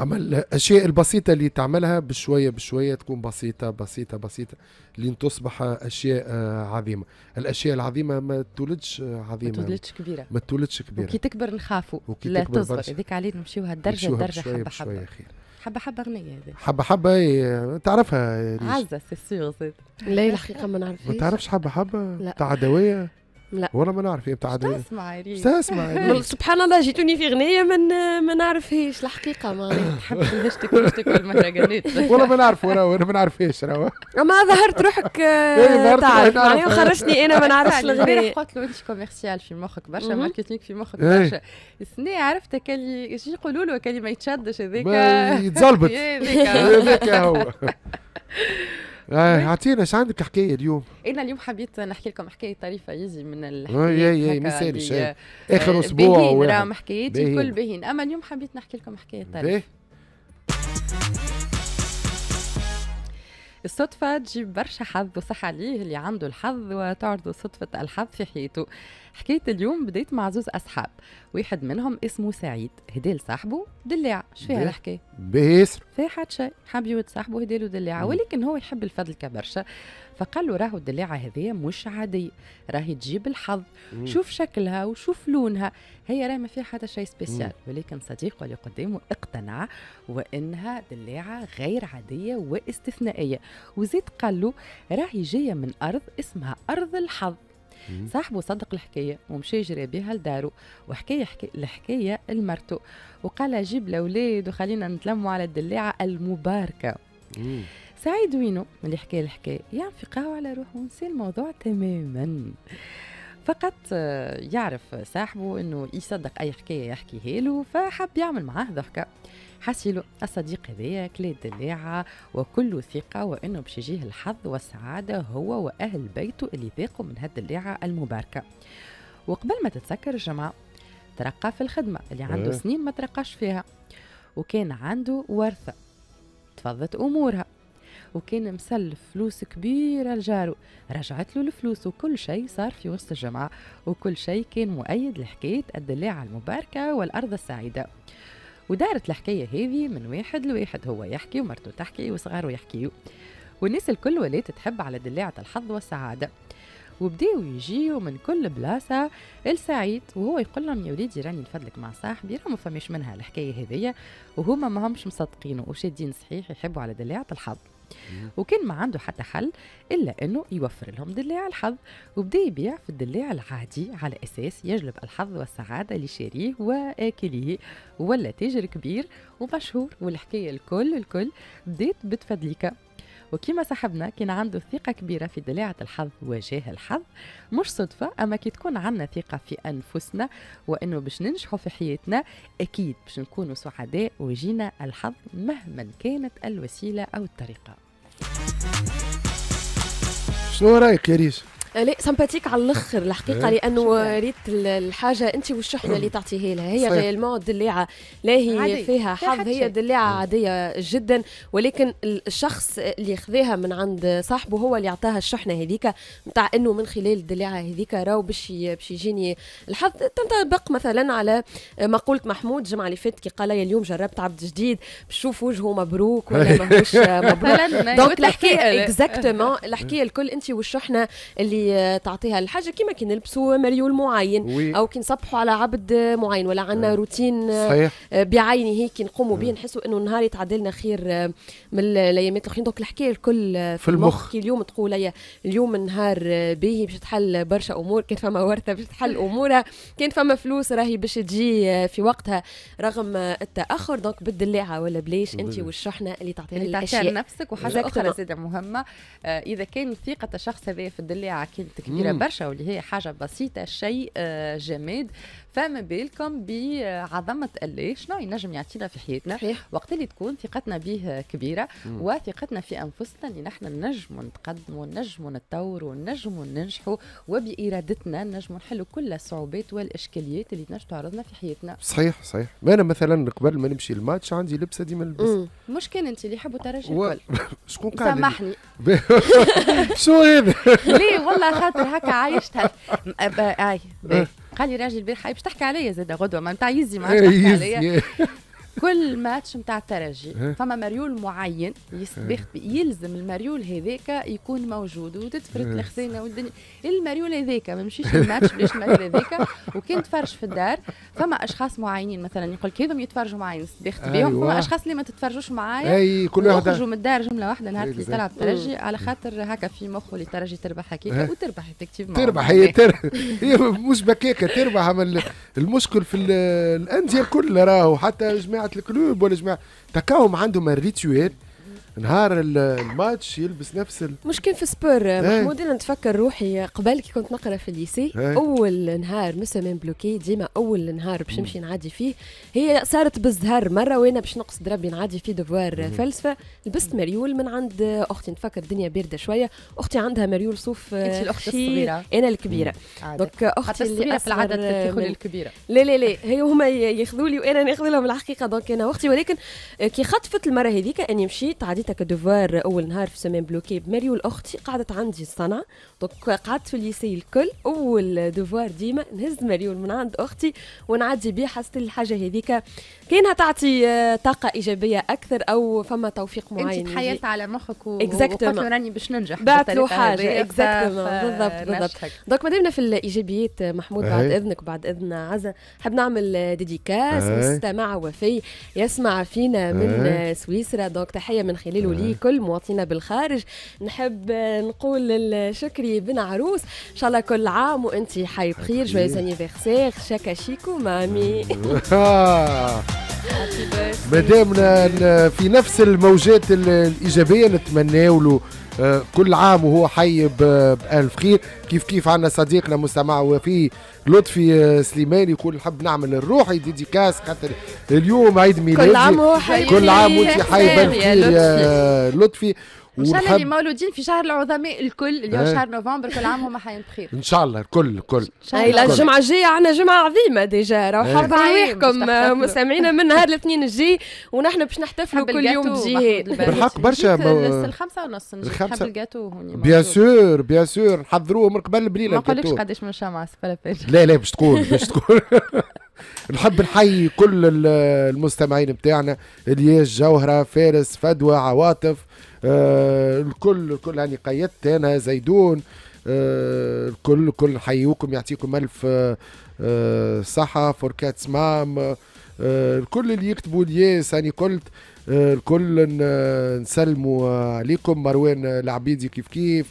أما الأشياء البسيطة اللي تعملها بشوية بشوية تكون بسيطة بسيطة بسيطة لين تصبح أشياء آه، عظيمة. الأشياء العظيمة ما تولدش آه، ما عظيمة. تولدش كبيرة. ما تولدش كبيرة. وكي تكبر نخافوا. وكي لا تكبر تصبر برشا. هذيك عليه نمشيوها درجه نمشيوها درجه بشوية حبة بشوية حبة. خير. حبة حبة اغنيه هذه. حبة حبة تعرفها. عزة سي سيغ زيد لا الحقيقة ما ما نعرفش تعرفش حبة حبة؟ لا. بتاع عدويه لا. والله ما نعرف هي بتاع عدويه تسمع يا ريش تسمع يا ريش. سبحان الله جيتوني في غنية من ما نعرفهاش. الحقيقة ما تحب تهشتك وشتك والمهرجانات والله ما نعرف ولا وأنا ما نعرفهاش راهو أما ظهرت روحك إيه، تعرف. يعني نعرف. وخرجتني أنا ما نعرفش البارح الغنية قلت له انت commercial في مخك برشا. marketing في مخك إيه. برشا. السنة عرفت كلي إيش يقولوا له كلي ما يتشدش هذاك يتزلبط. هذاك هو. آه، أعطينا إيش عندك حكاية اليوم أنا اليوم حبيت نحكي لكم حكاية طريفة يزي من الحكايات يسالش، اللي- إيه. آخر أسبوع. راهم حكاياتي. الكل باهين أما اليوم حبيت نحكي لكم حكاية طريفة. الصدفة تجيب برشا حظ وصح عليه اللي عنده الحظ وتعرض صدفة الحظ في حياته حكاية اليوم بديت مع زوز أصحاب واحد منهم اسمه سعيد هدى لصاحبه دلاع شو فيها. الحكاية فيها حد شيء حاب يود صاحبه هداله دلاعة مم. ولكن هو يحب الفضل كبرشا فقال له راهو الدلاعة هذيا مش عادية راهي تجيب الحظ مم. شوف شكلها وشوف لونها هي راهي ما فيها حتى شيء سبيسيال ولكن صديقه اللي قدامه اقتنع وإنها دلاعه غير عادية واستثنائية وزيد قال له راهي جاية من أرض اسمها أرض الحظ. صاحبه صدق الحكاية ومشى يجري بها لدارو وحكاية حكي الحكاية لمرته وقال جيب الاولاد وخلينا نتلموا على الدلاعة المباركة. مم. سعيد وينو اللي حكى الحكاية؟ يعرف في قهوه على روحه ونسي الموضوع تماما. فقط آه، يعرف صاحبه إنه يصدق أي حكاية يحكيها له فحب يعمل معاه ضحكة. حسيلو الصديق هذايا كلا دلاعة وكل ثقة وإنه باش يجيه الحظ والسعادة هو وأهل بيته اللي ذاقوا من هالدلاعة المباركة. وقبل ما تتسكر الجمعة ترقى في الخدمة اللي عنده إيه. سنين ما ترقاش فيها. وكان عنده ورثة تفضت أمورها. وكان مسلف فلوس كبيرة لجاره رجعت له الفلوس وكل شيء صار في وسط الجمعة وكل شيء كان مؤيد لحكاية الدلاعة المباركة والأرض السعيدة. ودارت الحكاية هذه من واحد لواحد هو يحكي ومرته تحكي وصغاره يحكيوا والناس الكل ولات تحب على دلاعة الحظ والسعادة. وبداو يجيو من كل بلاصة السعيد وهو يقول لهم يا وليدي راني نفدلك مع صاحبي راه ما فماش منها الحكاية هذية وهما ما همش مصدقينه وشادين صحيح يحبوا على دلاعة الحظ. وكان ما عنده حتى حل إلا إنه يوفر لهم دلاع الحظ وبدأ يبيع في الدلاع العادي على أساس يجلب الحظ والسعادة لشاريه واكليه ولا تاجر كبير ومشهور والحكاية الكل الكل بدات بتفدليكا وكما صاحبنا كان عنده ثقة كبيرة في دلاعة الحظ وجاه الحظ. مش صدفة أما كي تكون عندنا ثقة في أنفسنا وأنه باش ننجحوا في حياتنا أكيد باش نكونوا سعداء ويجينا الحظ مهما كانت الوسيلة أو الطريقة. شنو رايك يا ريش؟ لا sympathique على الآخر الحقيقة. لأنه ريت ال- الحاجة أنت والشحنة اللي تعطيها لها هي. réellement دلاعه لا هي. فيها حظ هي. دلاعه عادية جدا ولكن ال- الشخص اللي خذاها من عند صاحبه هو اللي عطاها الشحنة هذيك نتاع إنه من خلال الدلاعه هذيك راهو باش باش يجيني الحظ تنطبق مثلا على مقوله محمود الجمعه اللي فاتت كي قال لي اليوم جربت عبد جديد باش نشوف وجهه مبروك ولا ماهوش مبروك مثلا donc الحكاية. exactement الحكاية الكل أنت والشحنة اللي آه، تعطيها الحاجة كيما كي نلبسوا مريول معين oui. أو كي نصبحوا على عبد معين ولا عندنا روتين آه، صحيح. آه، بعينه هيك نقوموا به نحسوا انه النهار يتعدى لنا خير آه، من ال- الأيامات الأخرين. donc الحكاية الكل في المخ. كي اليوم تقول لي اليوم نهار آه، باهي باش تحل برشا أمور. كان فما ورثة باش تحل أمورها. كان فما فلوس راهي باش تجي في وقتها رغم التأخر. donc بالدلاعه ولا بلاش انت والشحنة اللي تعطيها اللي تعطيها الأشياء. لنفسك. وحاجه. أخرى زاده مهمة. إذا كان ثقة الشخص هذا في الدلاعه كانت كبيره. برشا واللي هي حاجة بسيطة شيء آه جماد فما بالكم بعظمة الله شنو ينجم يعطينا في حياتنا صحيح وقت اللي تكون ثقتنا به كبيرة مم. وثقتنا في أنفسنا اللي نحن نجموا نتقدموا نجموا نتطوروا نجموا ننجحوا وبإرادتنا نجموا نحلوا كل الصعوبات والإشكاليات اللي تنجم تعرضنا في حياتنا صحيح صحيح ما أنا مثلا قبل ما نمشي الماتش عندي لبسة ديما نلبس. مش كان أنت اللي يحبوا ترجي و- الكل شكون قال لي؟ سامحني شو هذا؟ ليه والله خاطر هكا عايشتها آي. قال لي راجل البارحة باش تحكي عليا زاد غدوة ما نتاع يزي ما تحكي عليا. كل ماتش نتاع الترجي. فما مريول معين يسبخ يلزم المريول هذاك يكون موجود وتتفرت إيه. الخزينة والدنيا المريول هذاك ما نمشيش الماتش بلاش المريول هذاك وكان تفرج في الدار فما أشخاص معينين مثلا يقول لك هذم يتفرجوا معي سبخت بهم أيوة. فما أشخاص اللي ما تتفرجوش معايا أي كل واحد وخرجوا من الدار جملة واحدة نهار اللي. تلعب ترجي على خاطر هكا في مخه اللي ترجي تربح هكاك. وتربح effectivement تربح هي تر... هي مش بكيكه تربح المشكل في ال- الأندية الكل راهو حتى جماعة ال Club ولا جماعة؟ تكاهم عندهم ال rituel نهار ال- الماتش يلبس نفس ال... مش كان في sport. محمود أنا نتفكر روحي. قبل كي كنت نقرأ في ال lycée إيه. أول نهار م semaine bloquée ديما أول نهار باش نمشي نعدي فيه. هي صارت بالزهر مرة وأنا باش نقصد ربي نعدي فيه devoir فلسفة. لبست مريول من عند أختي نتفكر الدنيا باردة شوية. أختي عندها مريول صوف أنت الأخت. الصغيرة. أنا الكبيرة. donc أختي اللي في أصغر تاخذ من- الكبيرة. لا لا لا. هي هما ياخذوا لي وأنا ناخذ لهم الحقيقة. donc أنا واختي ولكن كي خطفت المرة هذيك أني مشيت عديت هكا devoir أول نهار في semaine bloquée بمريول أختي قعدت عندي الصنعة donc قعدت في ال lycée الكل أول devoir ديما نهز مريول من عند أختي ونعدي بيه حسيت الحاجة هذيك كاينها تعطي آه، طاقة إيجابية أكثر أو فما توفيق معين انت. تحيلت على مخك و... وقلت له راني باش ننجح بعت له ف- Exactement. بالضبط، بالضبط. donc مادامنا في الإيجابيات محمود بعد أي. إذنك وبعد إذن عزة حاب نعمل dédicace أي. مستمع وفي يسمع فينا من أي. سويسرا donc تحية من خلاله لكل مواطنينا بالخارج. نحب نقول للشكري بن عروس. إن شاء الله كل عام وانت حي بخير. joyeux anniversaire شاكا شيكو مامي. آه. مادامنا ن- في نفس الموجات ال- الإيجابية نتمناو له آه، كل عام وهو حي بألف خير. كيف كيف عندنا صديقنا مستمع وفي لطفي آه، سليمان يقول نحب نعمل لروحي dédicace خاطر اليوم عيد ميلادي. كل عام وهو حي كل عام وانت. حي بألف خير يا لطفي. ان شاء الله اللي مولودين في شهر العظماء الكل اليوم إيه. شهر نوفمبر كل عام هما حيين بخير إن شاء الله الكل الكل هاي لا الجمعة الجاية عندنا جمعة عظيمة déjà راهو رواحكم باش تحتفلوا. مستمعينا من نهار الاثنين الجاي ونحن باش نحتفلوا كل يوم البارح. بالحق برشا الخمسة ونص. نحب الجاتو هوني bien. sûr bien sûr نحضروه من قبل بليلة ما نقولكش. قداش من شمعة لا لا باش تقول باش تقول نحب نحيي كل ال- المستمعين بتاعنا إلياس جوهرة فارس فدوى عواطف الكل الكل يعني قيدت أنا زيدون آه الكل الكل نحييكم يعطيكم ألف آه آه صحة فوركات سمام آه الكل اللي يكتبوا الياس اني قلت آه، الكل نسلموا آه، عليكم. مروان آه، العبيدي كيف كيف؟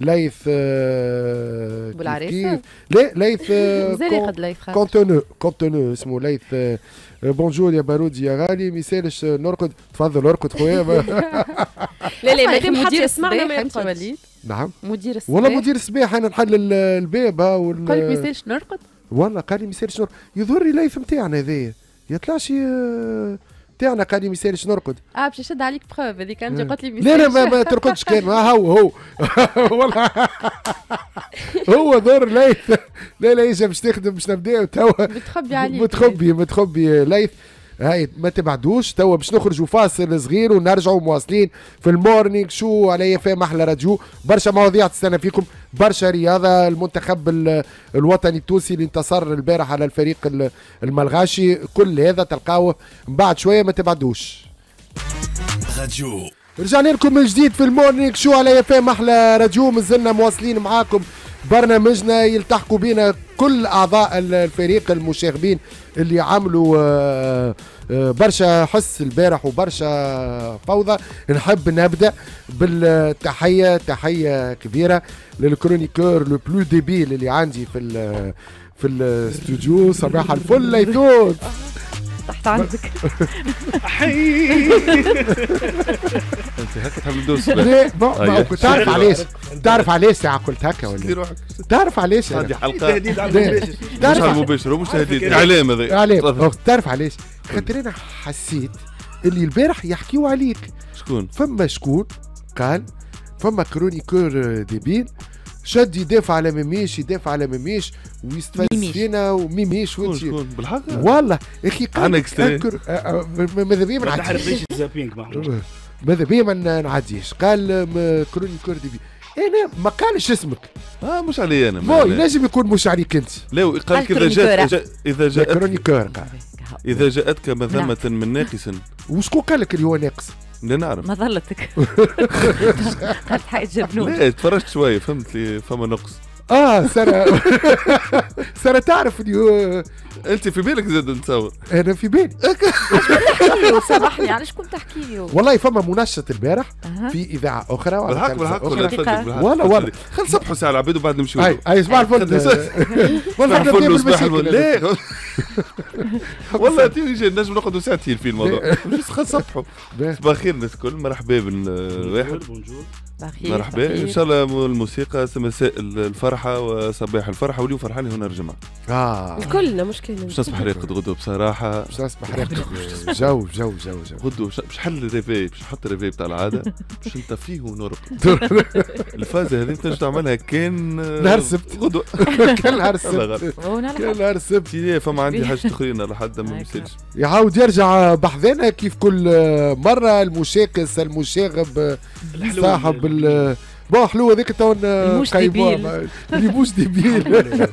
ليث آه، كيف بالعريس؟ لا ليث آه، كونتونو كونتونو اسمه ليث آه، آه، بونجور يا بارودي يا غالي ما يسالش نرقد تفضل ارقد خويا لا لا مادام مدير يسمعنا ما الصباح ينقدش وليد نعم مدير الصباح والله مدير الصباح أنا نحل ال- الباب ها وال- قال لك ما يسالش نرقد والله قال لي ما يسالش نرقد يظهر لي ليث نتاعنا هذايا يطلعش نتاعنا قال لي ما يسالش نرقد آه باش يشد عليك بخوف هذيك انت قلت لي لا لا ما, ما ترقدش كان هو هو والله هو دور ليث لا لا باش تخدم باش نبداو توا بتخبي عليك متخبي متخبي ليث هاي ما تبعدوش توا باش نخرجوا فاصل صغير ونرجعوا مواصلين في ال morning show على IFM أحلى راديو. برشا مواضيع تستنى فيكم. برشا رياضة المنتخب ال- الوطني التونسي اللي انتصر البارح على الفريق ال- الملغاشي. كل هذا تلقاوه. بعد شوية ما تبعدوش. راديو. رجعنا لكم من جديد في المورنينغ شو على فهم أحلى راديو. مازلنا مواصلين معاكم برنامجنا يلتحقوا بنا كل أعضاء ال- الفريق المشاغبين اللي عملوا آه، آه، برشا حس البارح وبرشا فوضى. نحب نبدأ بالتحية تحية كبيرة لل chroniqueur le plus débile اللي عندي في في الاستوديو صباح الفل ليثون تحت عندك. انت هكا تحب ندوس ليه أيوة. تعرف علاش تعرف علاش ساعه قلت هكا ولا؟ تعرف علاش؟ هذه حلقة. تهديد على مش تعرف على المباشر هو مش تهديد؟ اعلام هذا. أو تعرف علاش خاطر أنا حسيت اللي البارح يحكيوا عليك. شكون؟ فما شكون؟ قال فما chroniqueur débile. شد يدافع على ميميش يدافع على ميميش ويستفز. فينا وميميش وانت بالحق والله يا أخي قال عندك ماذا بيا ما نعديش. ماذا بيا ما نعديش. قال م- chroniqueur débile أنا ما قالش اسمك. آه مش علي أنا مو ينجم يكون مش عليك أنت. لا قال لك اذا. جاء جاء- إذا جاءت كرونيكور إذا جاءتك مذمه من ناقص. وشكون قال لك اللي هو ناقص؟ لا نعرف. مظلتك. قالت حاجة جبنون لا تفرجت شوية فهمت لي فما نقص. آه سارة. سارة تعرف اللي هو أنت في بالك زاد نتصور أنا في بالي سامحني علاش كنت تحكي لي. والله فما منشط البارح. في إذاعة أخرى وعلى بالحق بالحق أخرى. ولا والله. خل صبحوا ساعة العبيد وبعد نمشيو اي أي صباح الفل. والله فل مشاكل. الفل. والله تيجي نجم نقعدوا ساعتين في الموضوع. خل صبحوا. صباح الخير الناس الكل. مرحبا بالواحد. بونجور. بخير مرحبا. بخير. إن شاء الله الموسيقى مساء الفرحة وصباح الفرحة واليوم فرحان هنا الجمعه آه. الكلنا مش كان باش نصبح راقد غدوة بصراحة. باش نصبح راقد جو جو جو جو. باش باش حل الريفي باش نحط الريفي بتاع العادة باش نطفيه ونرقد الفازة هذه تنجم تعملها؟ كان نهار السبت. غدوة. كل نهار. السبت لحق. نهار السبت فما عندي حاجة آخرين لحد ما يمثلش يعاود يرجع بحذنا كيف كل مرة المشاكس المشاغب صاحب ال bon حلو هذيك تو قيموها. débile. اللي موش débile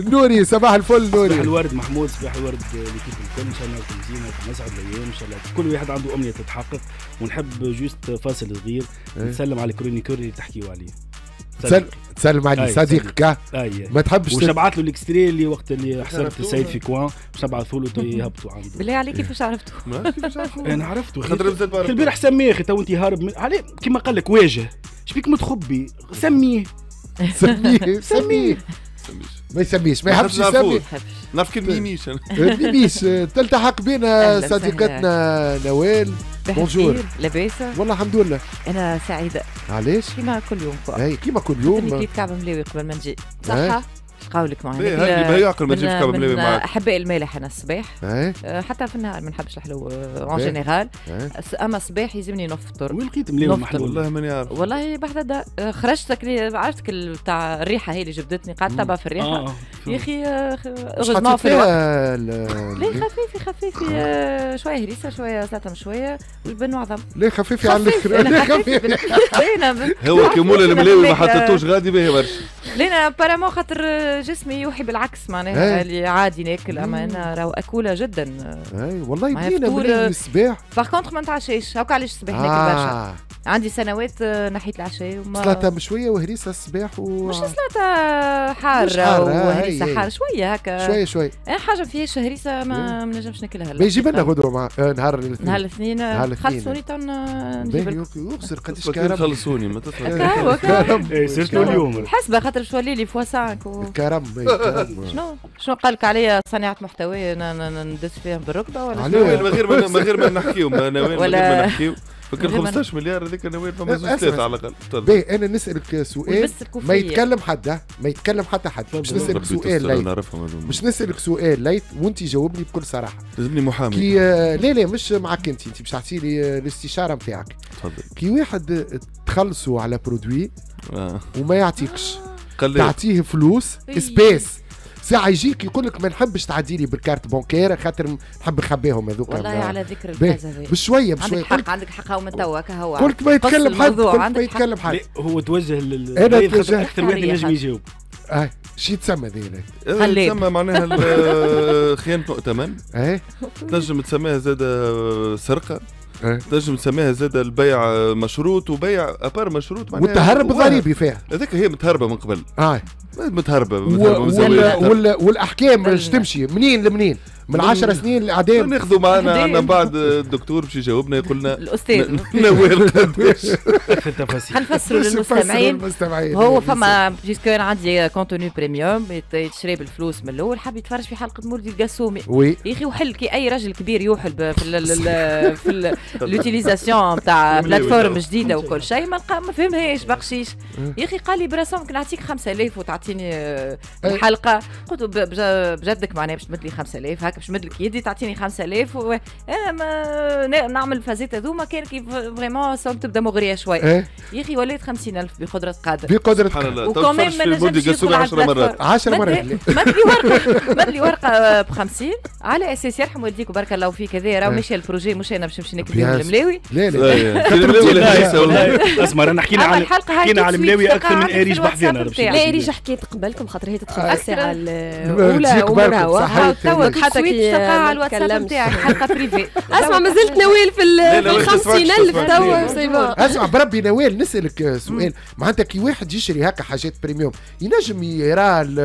نوري صباح الفل صباح نوري الورد محمود صباح الورد l'équipe الكل إن شاء الله تكون زينه نسعد الأيام إن شاء الله كل واحد عنده أمنية تتحقق ونحب juste فاصل صغير إيه. نسلم على ال chroniqueur اللي تحكيوا عليه تسل- تسلم علي ها؟ أي. ما تحبش وش تت- نبعث له ال extrait اللي وقت اللي حصلت عرفتوه؟ السيد في كوان باش نبعثوا له يهبطوا عنده. بالله عليك كيفاش عرفتوا. أنا عرفته. خاطر. البارح سميه أخي تو أنت هارب من عليه كيما قال لك واجه. شبيك متخبي سميه. سميه سميه. ما يسميش ما يحبش. يسمي. نعرف كلمه ميميش. أنا ميميش تلتحق بنا صديقتنا نوال. bonjour. بخير لاباس. والله الحمد لله. أنا سعيدة. علاش؟ كيما كل يوم quoi اي كيما كل يوم. كيف كعب مليوي قبل ما نجي. إيه. صحة؟ اش قولك هاي- باهي يعقل ما تجيبش كعب مليوي من معاك. احباء المالح أنا الصباح. اي أه، حتى في النهار ما نحبش الحلو en général أما الصباح يلزمني نفطر. وين لقيت نفطر. محمود والله ماني عارف. والله بحدة خرجت كلي- عرفتك ال- بتاع الريحة هي اللي جبدتني. قعدت تبع في الريحة. آه يا أخي آه، حطيت في الوقت. لا خفيفي خفيفي آه، شوية هريسة شوية سلطة شوية والبن عظم ليه خفيفي على الآخر ليه هو كيمول أنا الملاوي ما. حطيتوش غادي باهي برشا. لينا apparemment خاطر جسمي يوحي بالعكس معناها إيه. اللي عادي ناكل اما أنا راهو أكولة جدا. اي والله بنينه الصباح. par contre ما نتعشاش. هاكا علاش الصباح ناكل برشا؟ آه عندي سنوات آه، نحيت العشاء وما سلطة مشويه وهريسة الصباح و مش سلطة حارة حارة، وهريسة هي- حارة شوية هكا. شوية شوية. أنا حاجة فيهاش هريسة ما ما نجمش ناكلها باهي جيب لنا. غدوة مع آه، نهار الاثنين. نهار الاثنين نهار الاثنين. خلصوني تو نجيب يخسر قداش كرم تخلصوني ما إيه، سيرتو اليوم حسبة خاطر شواليلي فوا 5 و... كرم إيه، كرم. شنو؟ شنو قال لك عليا؟ صناعة محتوى ن- ن- ندس فيهم بالركبة ولا. شنو؟ من غير ما من غير ما نحكيو ما نوال من غير ولا- ما نحكيو. فكر من غير ما 15 مليار هذيك نوال فما زوج أسمع. ثلاثة على الأقل تفضل. باهي أنا نسألك سؤال ما يتكلم حد ها؟ ما يتكلم حتى حد مش. نسألك ربي سؤال ليت. مش نسألك سؤال ليت وأنت جاوبني بكل صراحة لازمني محامي كي لا لا مش معك أنت أنت باش تعطي لي الاستشارة نتاعك تفضل كي واحد تخلصوا على produit آه. وما يعطيكش تعطيه فلوس espèces ساعة يجيك يقول لك ما نحبش تعدي لي بال carte bancaire خاطر نحب نخبيهم هذوك والله على ذكر. الفاز هذا بشويه بشوية عندك حق عندك حق هو من توا كهو قلت ما يتكلم حد قلت ما. يتكلم حد لا هو توجه لل خاطر توجهت. أكثر واحد ينجم. يجاوب آه شي يتسمى ذي ليت آه، خليل. تسمى معناها خيانة مؤتمن إيه تنجم تسميها زاد سرقة إيه. تنجم تسميها زاد البيع مشروط وبيع أبار مشروط معناها والتهرب واه. ضريبي فيها هذيك هي متهربة من قبل. آه متهربة و- متهربة وال مزوجة. وال والأحكام بل- اش تمشي منين لمنين. من من- 10 سنين الإعدام. ناخذوا معنا. عندنا بعد الدكتور باش يجاوبنا يقول لنا الأستاذ. نوال قداش باش يفسروا للمستمعين. هو فما puisque أنا عندي contenu premium يت- يتشري بالفلوس من الأول. حاب يتفرج في حلقة مولدي القاسومي. oui. يا أخي وحل كي أي راجل كبير يوحل ب- في ال ال في ال utilisation تاع plateforme جديدة وكل شيء. ما فهمهاش بقشيش يا أخي قال لي براسهم نعطيك 5000 وتعطيني آه، أي. الحلقة. قلت بجدك معناها باش تمد لي 5000 هكا. باش تمد لك يدي تعطيني 5000 و... أنا ما ن- نعمل الفازات هذوما. كان كي vraiment somme تبدا مغرية شوي إيه؟ يا أخي وليت 50000 بقدرة قادر. بقدرة سبحان الله. وكمان ما نجمش قسومي يدخل على 10 مرات. ال plateforme. 10 مرات. مد مد لي ورقه مد لي ورقة ب 50 على أساس يرحم والديك وبارك الله فيك. هذا راه إيه. ماشي ال projet مش أنا باش نمشي بهم الملاوي لا لا. إيه. أسمع رانا حكينا على حكينا على الملاوي أكثر من اريج بحذانا. لا ريجا حكيت قبلكم خاطر هي تدخل الساعة الاولى بالكم، ومراوة صحيح. تو حتى سويت كي تلقاها على الواتساب. نتاعي حلقه بريفي أسمع ما زلت نويل في ال لا، لا، في وين تسمعش- 50000 تسمعش. توا؟ سي أسمع بربي نوال نسألك آه، سؤال. معناتها كي واحد يشري هكا حاجات بريميوم ينجم يرى ال-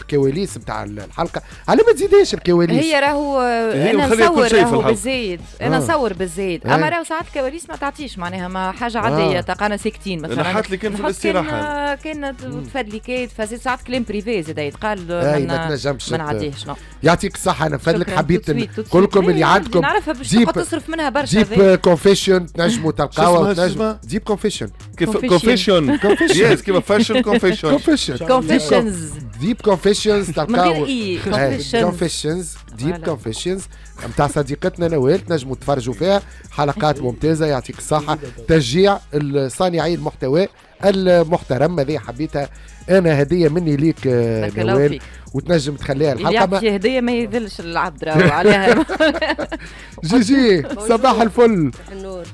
الكواليس نتاع الحلقة؟ على ما تزيدهاش الكواليس؟ هي راهو أنا نصور راهو. بالزايد أنا آه. نصور بالزايد أي. أما راهو ساعات الكواليس ما تعطيش معناها ما حاجة عادية آه. تلقانا ساكتين مثلا. نحط لي كان في نحط الاستراحة. كان كان تفدليكات فازيد ساعات كلام بريفي زاد يتقال اي ما تنجمش ما نعديهش يعطيك الصحة. أنا فضلك. حبيت tout de suite, tout de نقول suite. لكم اللي إيه، عندكم نعرفها باش تصرف منها برشا. جيب كونفيشن تنجموا تلقاوها اسمها؟ شو تنجم اسمها؟ جيب كونفيشن. كونفيشن كونفيشن يس كيما فاشن كونفيشن كونفيشن confessions ديب كونفيشنز من غير تلقاو كونفيشنز ديب. كونفيشنز نتاع صديقتنا نوال تنجموا تفرجوا فيها حلقات ممتازة يعطيك الصحة تشجيع الصانعي المحتوى المحترم هذه حبيتها أنا هدية مني ليك آه، نوال وتنجم تخليها الحلقة. ما يعطي هدية ما يذلش العبد راهو عليها. جي جي صباح الفل. النور.